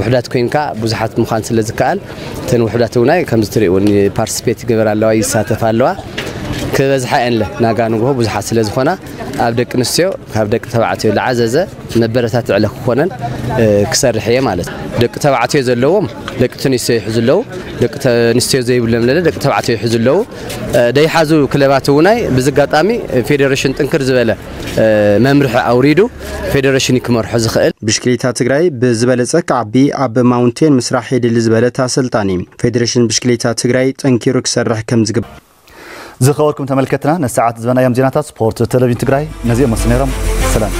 ውሕዳት ኮይንካ ብዙሓት ምዃን ስለ ዝከኣል እተን ውሕዳት እውናይ ከምዚ ትርእይዎን ፓርቲስፔት ይግበር ኣለዋ ይሳተፍ ኣለዋ ክበዝሓ የንለ ናጋ ንግሆ ብዙሓት ስለ ዝኾና ኣብ ደቂ ኣንስትዮ ካብ ደቂ ተባዕትዮ ዝዓዘዘ መበረታትዕለ ክኾነን ክሰርሕ እየ ማለት ደቂ ተባዕትዮ ዘለዎም ደቂ ኣንስትዮ ይሕዙ ኣለዉ ደቂ ኣንስትዮ ዘይብሎም ለለ ደቂ ተባዕትዮ ይሕዙ ኣለዉ ደይሓዙ ክለባት እውናይ ብዝጋጣሚ ፌደሬሽን ጥንክር ዝበለ መምርሒ ኣውሪዱ ፌደሬሽን ክመርሖ ዝኽእል ብሽክሌታ ትግራይ ብዝበለፀ ክዓቢ ኣብ ማውንቴን ምስራሕ የድሊ ዝበለት ኣሰልጣኒ ፌደሬሽን ብሽክሌታ ትግራይ ጠንኪሩ ክሰርሕ ከም ዝግባእ زخوركم تملكتنا نساعات زبنا يام زيناتا سبورت تلفزيون تقراي نزيه مسنيرم سلام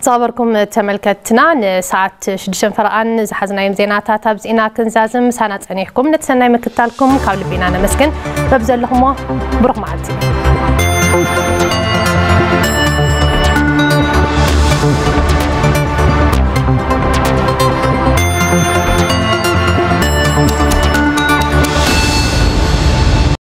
صابركم تملكتنا نساعات شدشن فرقان زحزنا يام زيناتا تابزينا كنزازم سانات انيحكم نتسنى مكتالكم كاول بينا نمسكن ببزل لهم بروح معلتي Thank you.